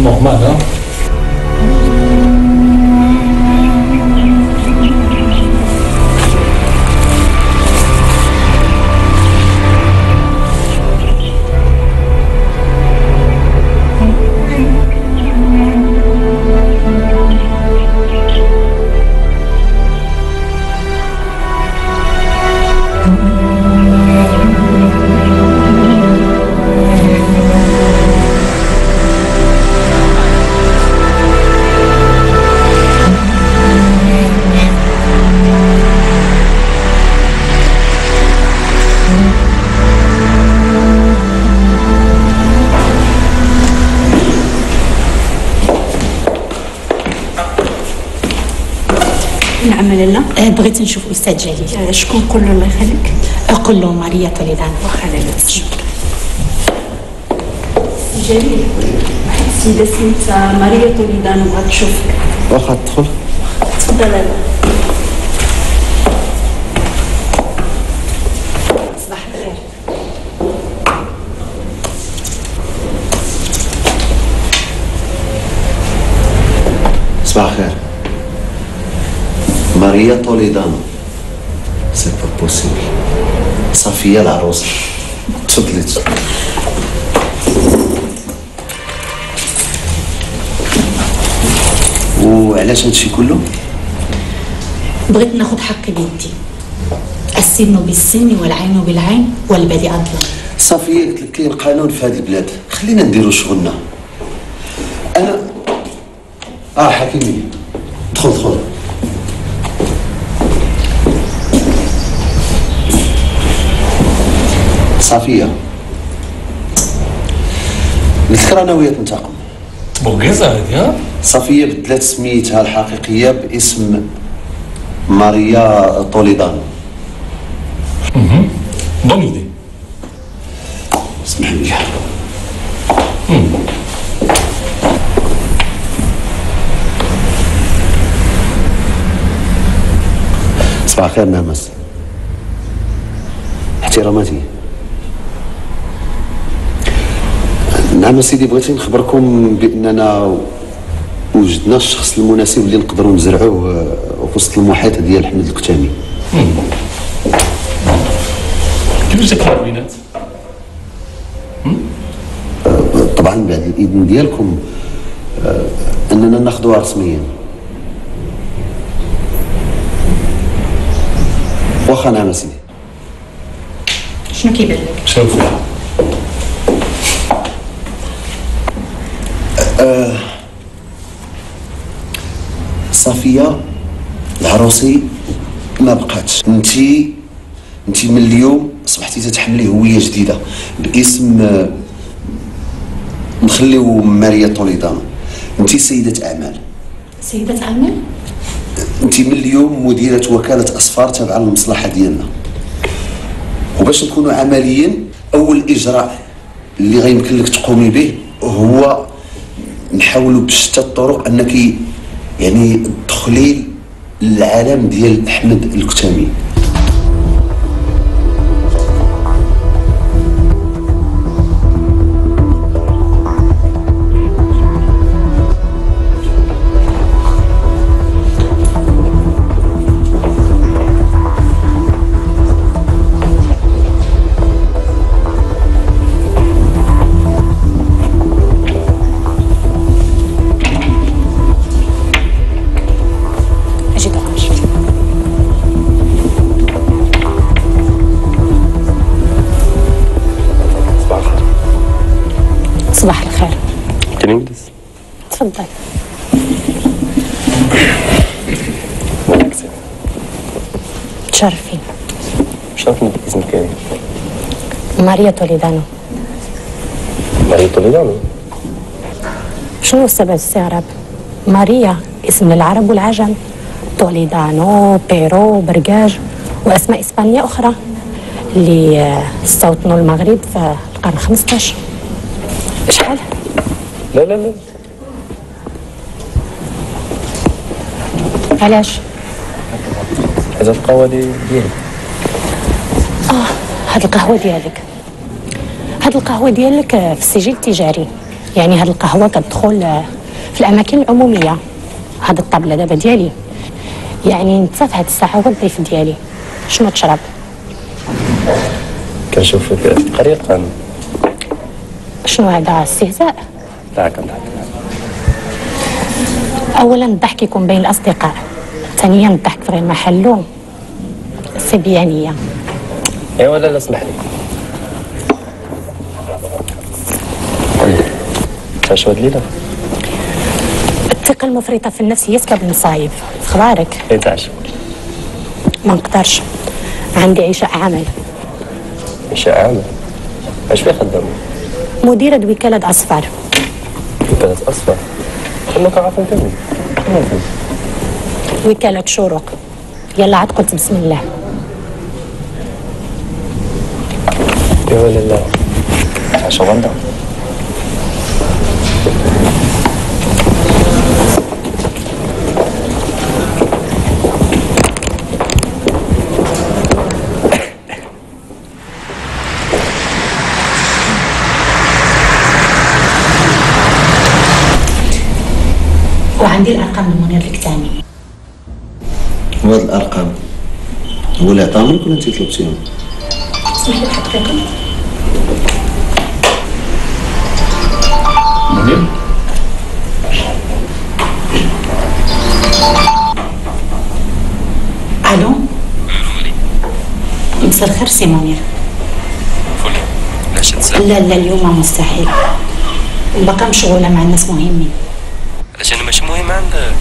نورمال بغيت نشوف أستاذ جليل. آه شكون قول له الله يخليك؟ قول له ماريا توليدان واخا لالا جليل واحد السيدة سميتها ماريا توليدان بغات تشوفك. واخا تدخل. تفضل. لالا صباح الخير صباح الخير ماريا توليدانو سي با بوسيبل صافية العروسة تفضلي تفضلي. وعلاش هادشي كله؟ بغيت ناخذ حقي بيدي السن بالسن والعين بالعين والبدي أظلم صافية قلت لك كاين قانون في هذه البلاد خلينا نديرو شغلنا أنا آه حكيمي دخل دخل لك رانا ويا تنتقم بوغيزة هادي ها؟ صافية بدلات سميتها الحقيقية باسم ماريا طوليدان. بون ايدي اسمح لي. صباح الخير نامس. احتراماتي. نعم سيدي بغيت نخبركم بأننا وجدنا الشخص المناسب اللي نقدروا نزرعوه آه، في وسط المحيط ديال احمد الكتامي كيفاش جات المعلومات طبعا بعد الإذن ديالكم آه، أننا ناخذوها رسميا. واخا نعم سيدي. شنو كيبان لك؟ شنو آه، صافية العروسي ما بقاتش. انتي انتي من اليوم أصبحتي تتحملي هوية جديدة باسم آه، نخليو ماريا طوليدانو انتي سيدة أعمال. سيدة أعمال؟ انت من اليوم مديرة وكالة أسفار تابعة للمصلحة ديالنا. وباش نكونوا عمليين أول إجراء اللي غيمكن لك تقومي به هو نحاولوا بشتى الطرق أنك يعني تدخلي للعالم ديال أحمد الكتامي. صباح الخير. كان نجلس تفضل. تشرفين شرفني باسمك كريم ماريا توليدانو. ماريا طوليدانو شنو سبب الاستغراب؟ ماريا اسم للعرب والعجم. توليدانو بيرو برقاج وأسماء إسبانية أخرى. اللي آه، استوطنوا المغرب في القرن 15 شحال؟ لا لا لا علاش؟ هذا القهوة دي ديالي. آه هاد القهوة ديالك. هاد القهوة ديالك في السجل التجاري. يعني هاد القهوة كتدخل آه، في الأماكن العمومية. هاد الطابلة دابا ديالي. يعني انت في هاد الساعة هو الضيف ديالي. شنو تشرب؟ كنشوفك قريقا شنو هذا؟ استهزاء؟ كنضحك اولا الضحك يكون بين الأصدقاء ثانيا الضحك في غير محله سبيانية. ايوا لا لا اسمح لي. تعرف هاد الليلة؟ الثقة المفرطة في النفس هي سبب المصايب في أخبارك؟ إيه تعرف ما نقدرش. عندي عشاء عمل إنشاء عامة اش فيه خدام؟ مديرة وكالة أصفر. وكالة أصفر كنا كنعرفهم كاملين وكالة شروق؟ يلا عاد قلت بسم الله. يا ولا لا عشان وعندي الأرقام لمنير الكتاني وهاد الأرقام. هو اللي عطاهم لك ولا أنت طلبتيهم اسمح لي دقيقة منير ألو؟ مساء الخير سي منير لا لا اليوم مستحيل. باقا مشغولة مع ناس مهمين علاش أنا ماشي مهم عندك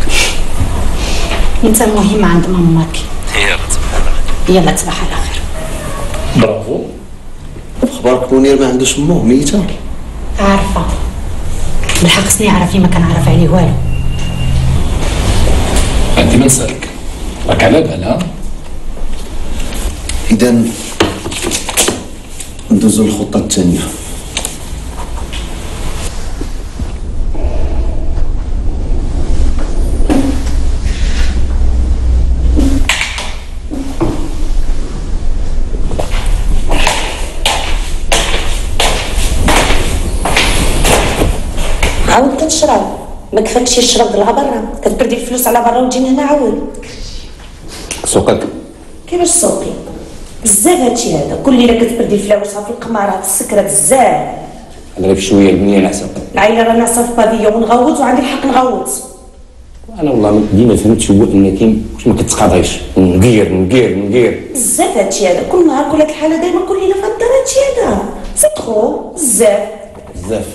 انت مهم عند ماماك يلا الله يلا تصبح على خير. برافو. أخبارك منير ما عندوش امه ميتة. عارفة. بالحق سني عرف ما كنعرف عليه والو. انت ما نسالك راك على بال ها؟ اذا ندوزو للخطه الثانية تشرب ما كفاكش يشرب دلها برا. كتبردي الفلوس على برا وتجيني هنا عاود. سوقك. كيفاش سوقي؟ بزاف هادشي هذا. كل ليله كتبردي الفلاوسها في القمارات السكرة بزاف. أنا في شوية البنيه نعسه العائلة رانا ناقصه في بافيون ونغوت وعندي الحق نغوت أنا والله ما- ديما فهمت هو انك واش ما كتقاضيش نقير نقير نقير. بزاف هادشي هذا. كل نهار كل هاد الحالة دايما كل ليله في الدار هادشي هذا. سي تخو بزاف. بزاف.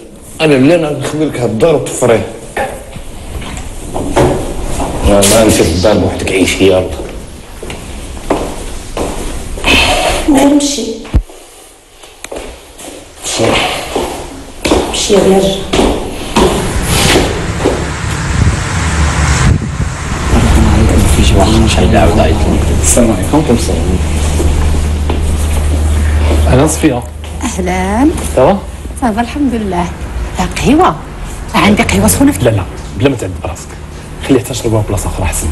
أنا لا أنا نخلي لك هالدار وتفريه ما ما نمشي للدار بوحدك عيش يلا نمشي مشي يا رجل مش عيط السلام عليكم. كيف السلام أهلا. صفيه أهلا. توا صافا الحمد لله. قهوة. عندي قهوة سخونة في لا لا بلا ما تعذب راسك. خليه تشربها في بلاصة أخرى أحسن.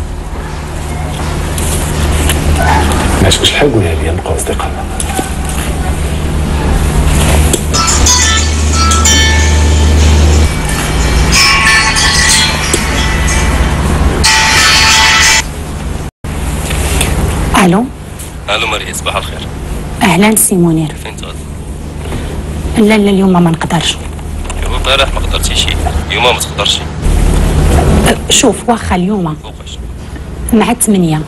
ما عشقش شحال قولها لي نبقاو أصدقاء. ألو؟ ألو مريم صباح الخير. أهلا سي منير فين تغادي لا لا اليوم ما نقدرش. هو البارح ما قدرتي شي اليوم ما تقدرش. شوف واخا اليوم. مع الثمانية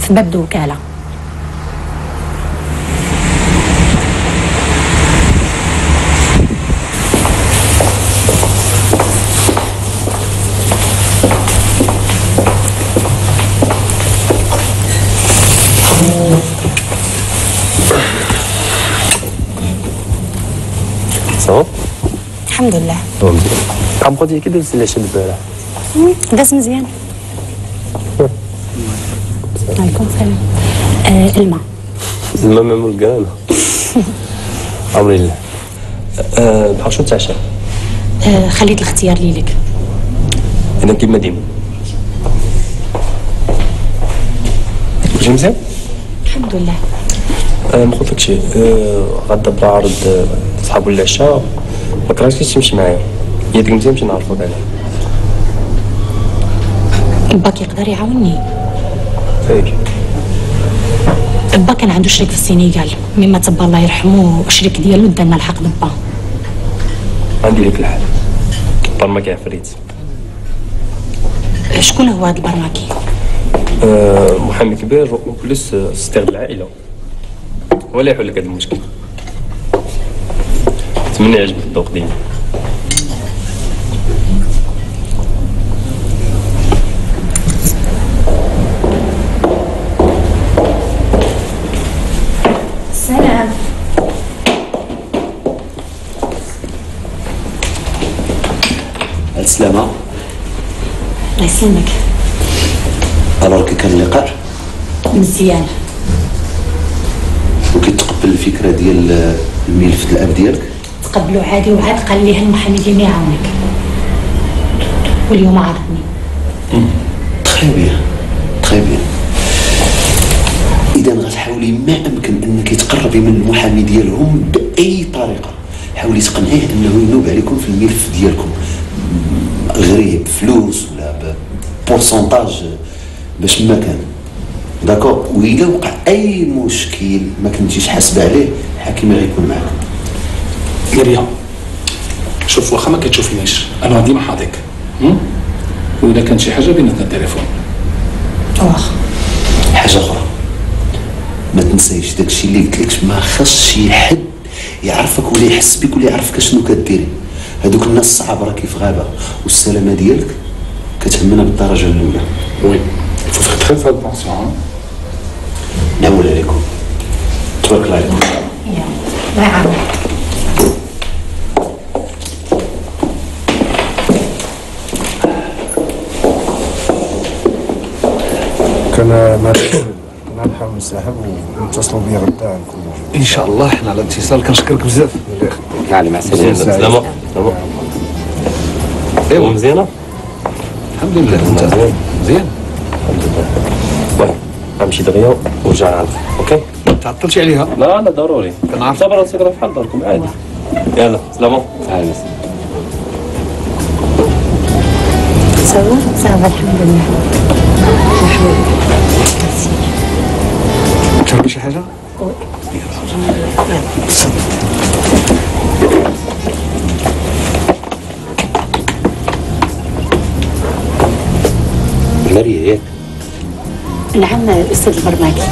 في باب الوكالة صافا الحمد لله. عم قضي كده بس ليش البارح داز مزيان. عليكم السلام. آه الماء. الماء معمول كان أمر الله أه بحال شو تعشى؟ آه خليت الاختيار لي لك. أنا كيما ديما واش مزيان الحمد لله. أه ما قلت لك شيء أه غدا عرض أه، صحاب العشاء. ما كرهتش تمشي معايا يدك مزيان باش نعرفوك عليه باك يقدر يعاوني هيك با كان عنده شريك في السينيغال مما تبا الله يرحمه الشريك ديالو دالنا الحق دبا عندي لك الحل برمك عفريت شكون هو هذا البرماكي أه محامي كبير وبلس صديق العائله ولا يحل لك هذا المشكل نتمنى يعجبك الذوق ديالي سلام. السلامة الله يسلمك. alors كي كان اللقاء مزيان. وكيتقبل الفكرة ديال الملف د الأب ديالك؟ تقبلوا عادي وعاد قال لي المحامي ديالي يعاونك. واليوم عرضني très bien très bien إذا غتحاولي ما أمكن أنك تقربي من المحامي ديالهم بأي طريقة. حاولي تقنعيه أنه ينوب عليكم في الملف ديالكم. غريب فلوس ولا بورسونتاج باش ما كان. داكور واذا وقع أي مشكل ما كنتيش حاسبة عليه الحاكم غيكون معك مريم شوف واخا ما كتشوفنيش أنا ديما حاضيك هم؟ واذا كان شي حاجة بيناتنا التليفون. واخا. حاجة أخرى. ما تنسايش داكشي اللي قلت لك ما خصش شي حد يعرفك ولا يحس بك ولا يعرفك شنو كديري هذوك الناس الصعاب راه كيف غابة والسلامة ديالك كتهمنا بالدرجة الأولى. وي faut faire très très attention hein. نعول عليكم. تبارك الله عليكم. الله يعاونك. كنا نحاول نسحب ونتصلوا بيا غدا نكون موجود إن شاء الله حنا على اتصال كنشكرك بزاف. علي مع السلامه. سلامه إيوا مزيانه الحمد لله. انت مزيان. مزيان. المهم غنمشي دغيا ونرجع نعرف أوكي؟ ما تعطلش عليها. لا لا ضروري. كنعرف. صبر راسك راه بحال داركم عادي. يلا سلامة. هاني سوا صافا الحمد لله. تشربي شي حاجة؟ مريم ياك نعم الاستاذ البرماكي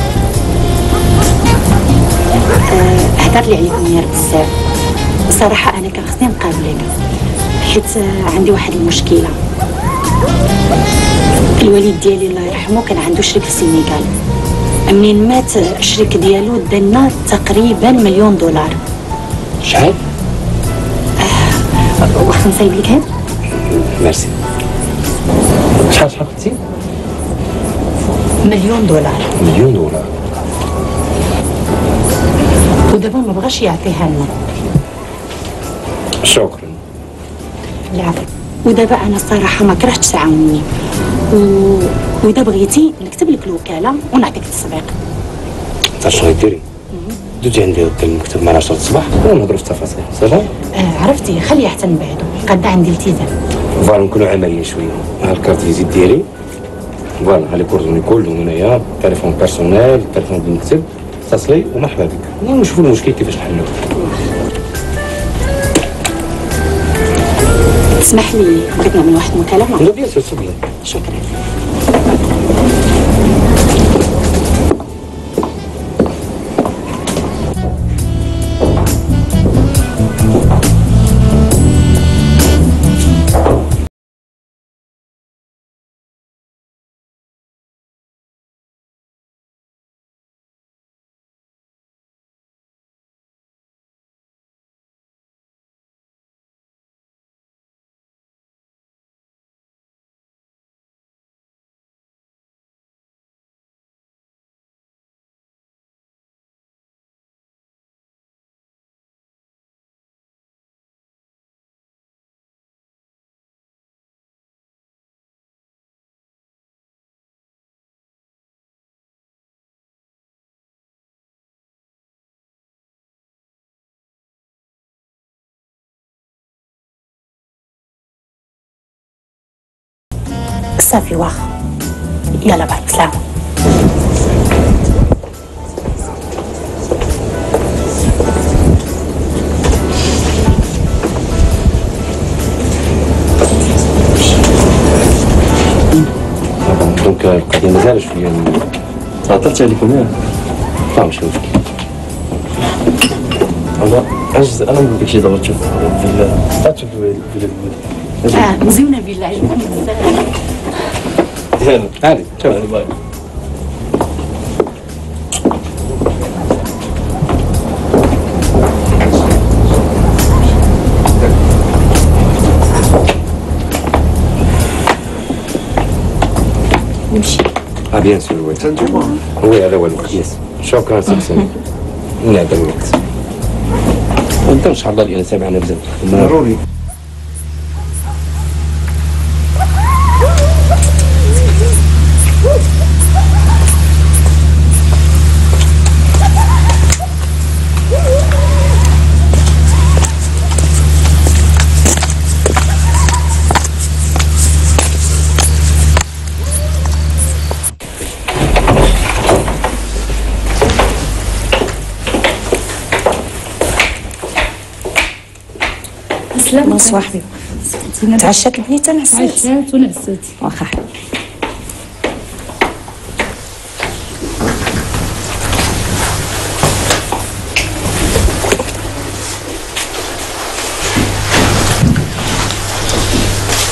آه، هدر لي عليك منير بزاف صراحة أنا كان خصني نقابلك حيت آه، عندي واحد المشكلة. الوالد ديالي الله يرحمه كان عنده شريك في السينيغال منين مات آه، الشريك ديالو دنا تقريبا مليون دولار. شحال؟ واخا نصايب لك هاد؟ ميرسي. شحال شحال قلتي؟ مليون دولار. مليون دولار. ودابا ما بغاش يعطيها لنا. شكرا. العفو. ودابا أنا الصراحه ما كرهتش تعاوني و... وإذا بغيتي نكتب لك الوكالة ونعطيك التسويق تعرف شنو غديري دوزي عندي هكا المكتب مع 10 الصباح ونهضروا في التفاصيل. صافي؟ آه عرفتي خليها حتى من بعد قاعدة عندي التزام. voilà نكونوا عمليين شوية. ها ال carte visite ديالي. voilà ها les coordonnées كلهم هنايا. téléphone personnel téléphone بالمكتب اتصلي ومرحبا بك. ونشوفوا المشكل كيفاش نحلوه تسمح لي بغيت نعمل واحد المكالمه لا بيان سور شكرا. صافي واخا. يلا بعد سلام. دونك القضية مازال شوية. تعطلت عليكم ياك ما ماشي مشكل. والله عجز أنا نقول لك شي دابا تشوف في ستاتيو في آه مزيونة بالله. عجبتني بزاف شوف. باي نمشي. آه بيان سور وي وي هذا هو الوقت يس. شكرا سي حسين هذا الوقت ونبدا ان شاء الله لأن تابعنا بزاف. ضروري. بونسوار حبيبي تعشات البنيته نعسات تعشات ونعسات واخا حبيبي.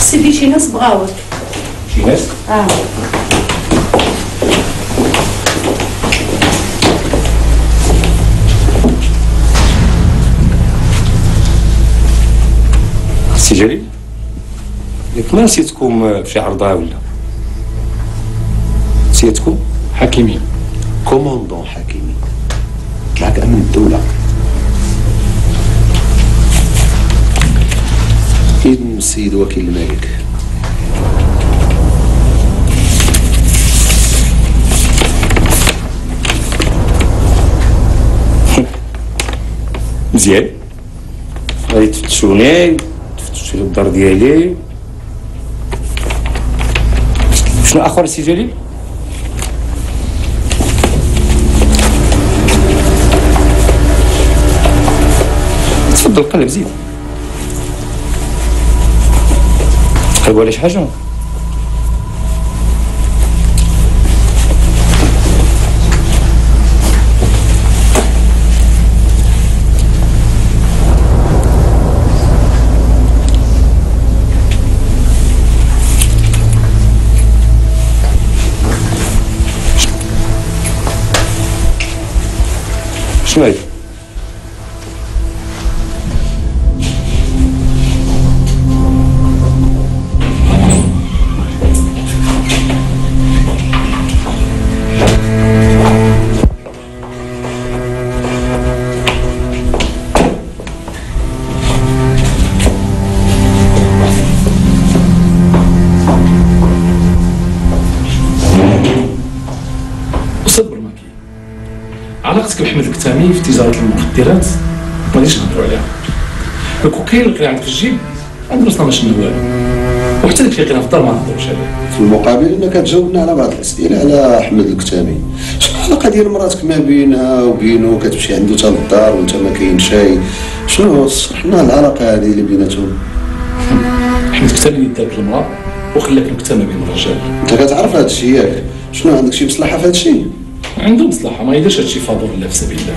سيدي شي ناس بغاوك شي ناس آه. سي جليل ياك ما نسيتكم في شي عرضه ولا نسيتكم حكيمي commandant حكيمي طلعك امن الدولة إذن السيد وكيل الملك مزيان غادي تفتشوني تفتشوا الدار ديالي. شنو آخر سي جليل؟ تفضل قلب زيد. قلبوا على شي حاجة؟ شنو بحمد الكتامي في تجاره المخدرات ما غاديش نهضروا عليها. الكوكايين اللي عندك في الجيب عندنا أصلا ماشي والو. وحتى داك اللي لقينا في الدار ما نهضروش عليه. في المقابل إنك تجاوبنا على بعض الأسئلة على أحمد الكتامي شنو العلاقه ديال مراتك ما بينها وبينه؟ كتمشي عنده حتى للدار وانت ما كاين شيء شنو شرح لنا العلاقة هذه اللي بيناتهم؟ حمد الكتامي اللي دارك المرأة وخلاك الكتامه بين الرجال. أنت كتعرف هذا الشيء ياك. شنو عندك شي مصلحة في هذا الشيء؟ عنده مصلحة ما يديرش هادشي فاضل لا في سبيل الله.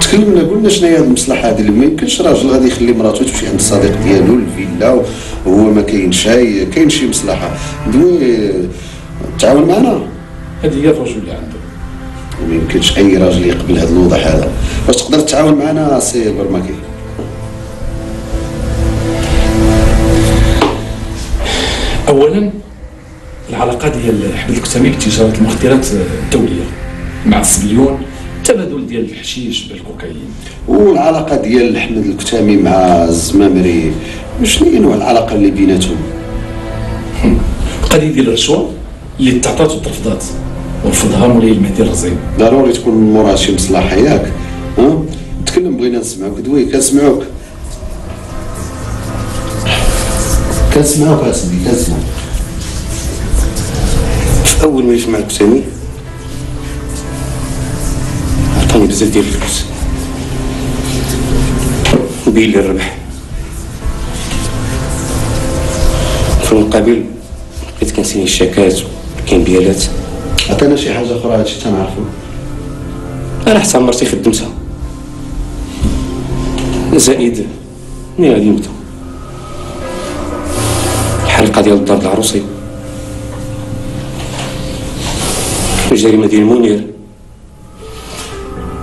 تكلمنا قلنا شنو هي المصلحة هذه؟ اللي ما يمكنش راجل غادي يخلي مراته تمشي عند الصديق ديالو الفيلا وهو ما كاين شيء كاين شي مصلحة. دوي تعاون معنا. هذه هي الرجل اللي عنده. ما يمكنش أي راجل يقبل هذا الوضع هذا. باش تقدر تتعاون معنا سي البرمكي اولا العلاقة ديال حمد الكتامي بتجارة المخدرات الدولية. مع السبليون تبادل ديال الحشيش بالكوكايين. والعلاقة ديال احمد الكتامي مع الزمامري شنو هي نوع العلاقة اللي بيناتهم؟ القضية ديال الرشوة اللي تعطات وترفضات ورفضها مولاي المهدي الرزين ضروري تكون من مورا شي مصلحة ياك. ها؟ تكلم بغينا نسمعوك. دوي كنسمعوك. كنسمعوك اسيدي كنسمعوك في أول ما يجمع الكتامي بزاف ديال الفلوس. وبين لي الربح. في المقابل بقيت كنسيني الشيكات والكمبيالات عطينا شي حاجة أخرى هادشي تنعرفو أنا حتى مرتي خدمتها. زائد ملي غادي نبدأ. الحلقة ديال الدار العروسي. الجريمه ديال منير.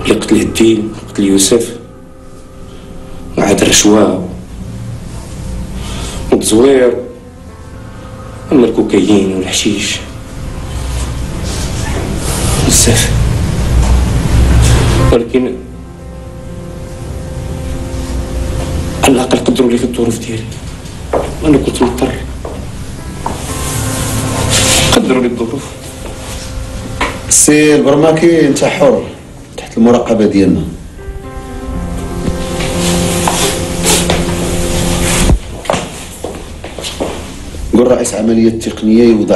قتل الدين قتل يوسف وعاد الرشوة. والتزوير أما الكوكايين والحشيش. بزاف. ولكن على الأقل قدروا لي في الظروف ديالي. وأنا كنت مضطر. قدروا لي الظروف. السي البرماكي أنت حر. تحت المراقبة ديالنا. قول رئيس عملية التقنية يوضع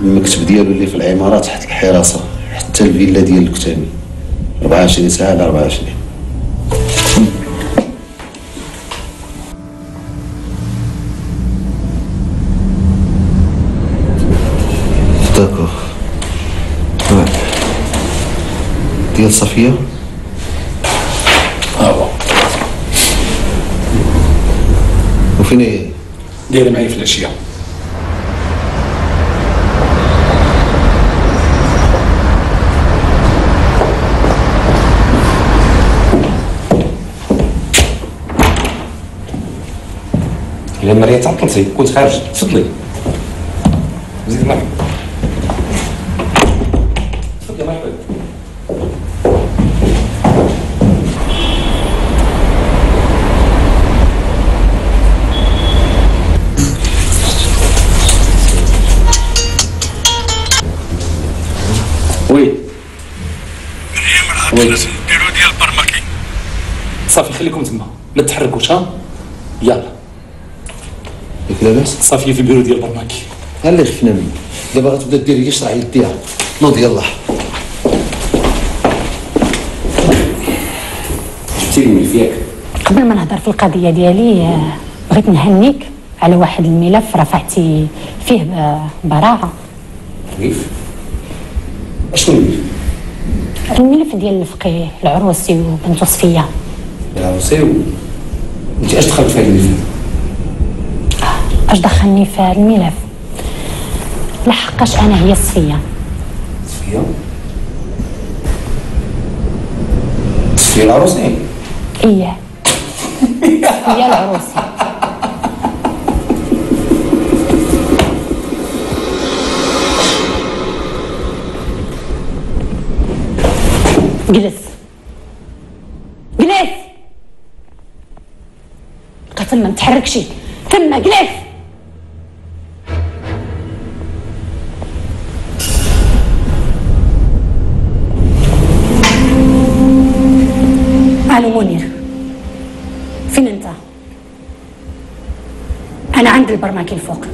المكتب ديالو اللي في العمارة تحت الحراسة حتى الفيلا ديال الكتامي 24 ساعة على 24 ديال صفية ها هو وفين هي؟ دايرة معايا في العشيه إلا مريم تعطلتي كنت خارج. تفضلي. زيد صافي خليكم تما. ما تحركوش ها؟ يلا. ياك لاباس؟ صافي في البيرو ديال برماكي ها اللي خفنا منه دابا غتبدا دير لي شرح يديها نوض يلا. جبتي لي الملف ياك؟ قبل ما نهضر في القضية ديالي آه، بغيت نهنيك على واحد الملف رفعتي فيه براعة. كيف أشنو الملف الملف ديال الفقيه العروسي وبنته صفيه يا عروسي انت اش دخلت في هذا الملف اش دخلني في الملف لحقاش أنا هي صفية. صفية؟ صفية العروسي إيه. هي العروسي جلس. جلس. قتل ما تحركش تم جلس ألو منير. فين أنت؟ أنا عند البرماكي الفوق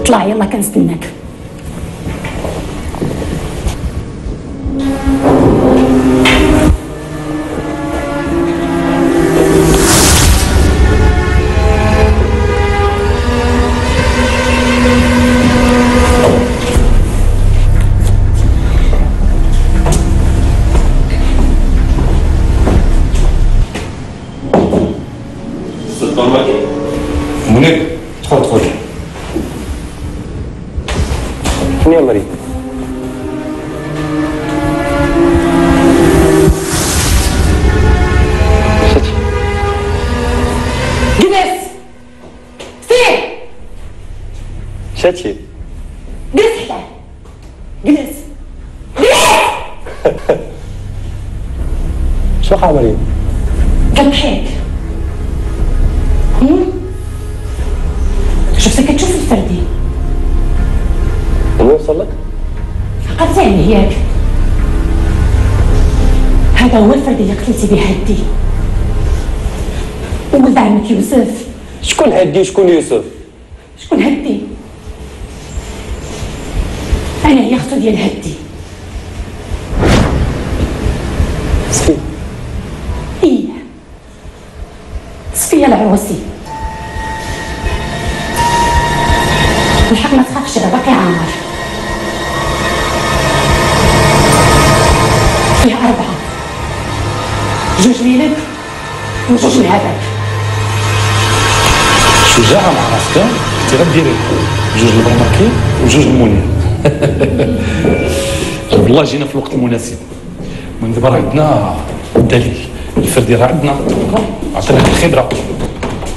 اطلع يلا كنستناك. هدي شكون يوسف؟ شكون هدي أنا هي اختو ديال هدي صفي إيه صفية العروسي الحق ما تخافش باقي عامر فيه أربعة جوج ليلك وجوج لهذاك شجاعة مع راسك كنتي غديري جوج البرماكي وجوج المنير والله جينا في الوقت المناسب. من دابا راه عندنا الدليل الفردي راه عندنا عطينا الخبرة.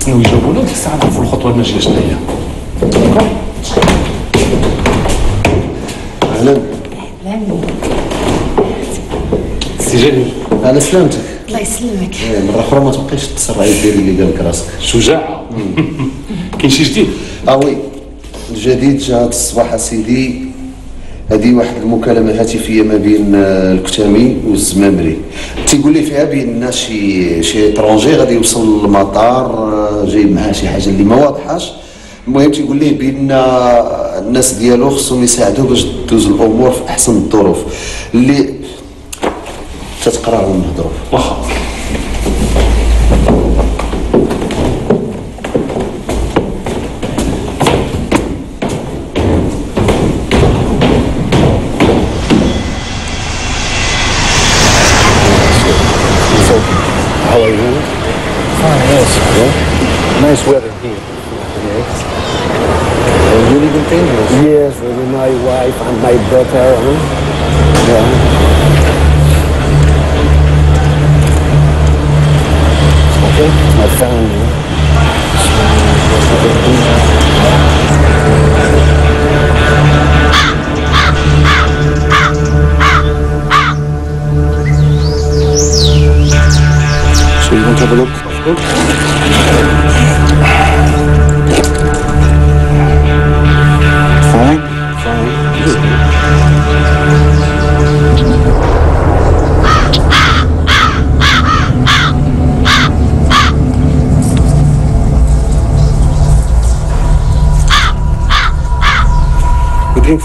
نسناو يجاوبونا وديك الساعة نعرفوا الخطوة الماجية شنو هي أهلا. لا سي جليل. أنا سلامتك. الله يسلمك. إيه، مرة أخرى ما تبقيش تسرعي ديري اللي قالك راسك. شجاعة. كاين شي جديد؟ آه oui الجديد جا هاد الصباح اسيدي هذه واحد المكالمة هاتفية ما بين آه، الكتامي والزمامري. تيقول لي فيها بأن شي شي étranger غادي يوصل للمطار آه، جايب معاه شي حاجة اللي ما واضحاش. المهم تيقول لي بأن آه، الناس ديالو خصهم يساعدوه باش دوز الأمور في أحسن الظروف. اللي تتقرا ونهضروا واخا. Nice weather here. Yes. Uh, you live in Paris? Yes, with my wife and my daughter. Huh?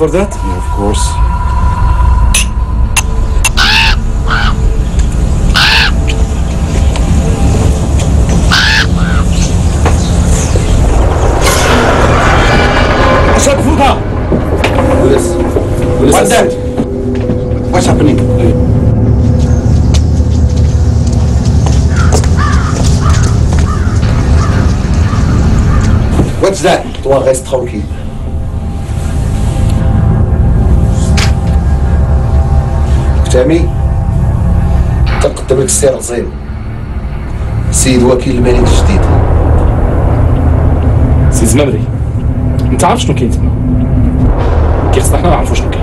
for that? Yeah, of course. Ashad Fuda! Police. Police What's that? What's happening? What's that? Toi, reste tranquille. كتامي تقدم لك السير زين. سيد وكيل الملك الجديد. سي زمامري انت عارف شنو كاين تما؟ كيخصنا حنا نعرفوا شنو كاين.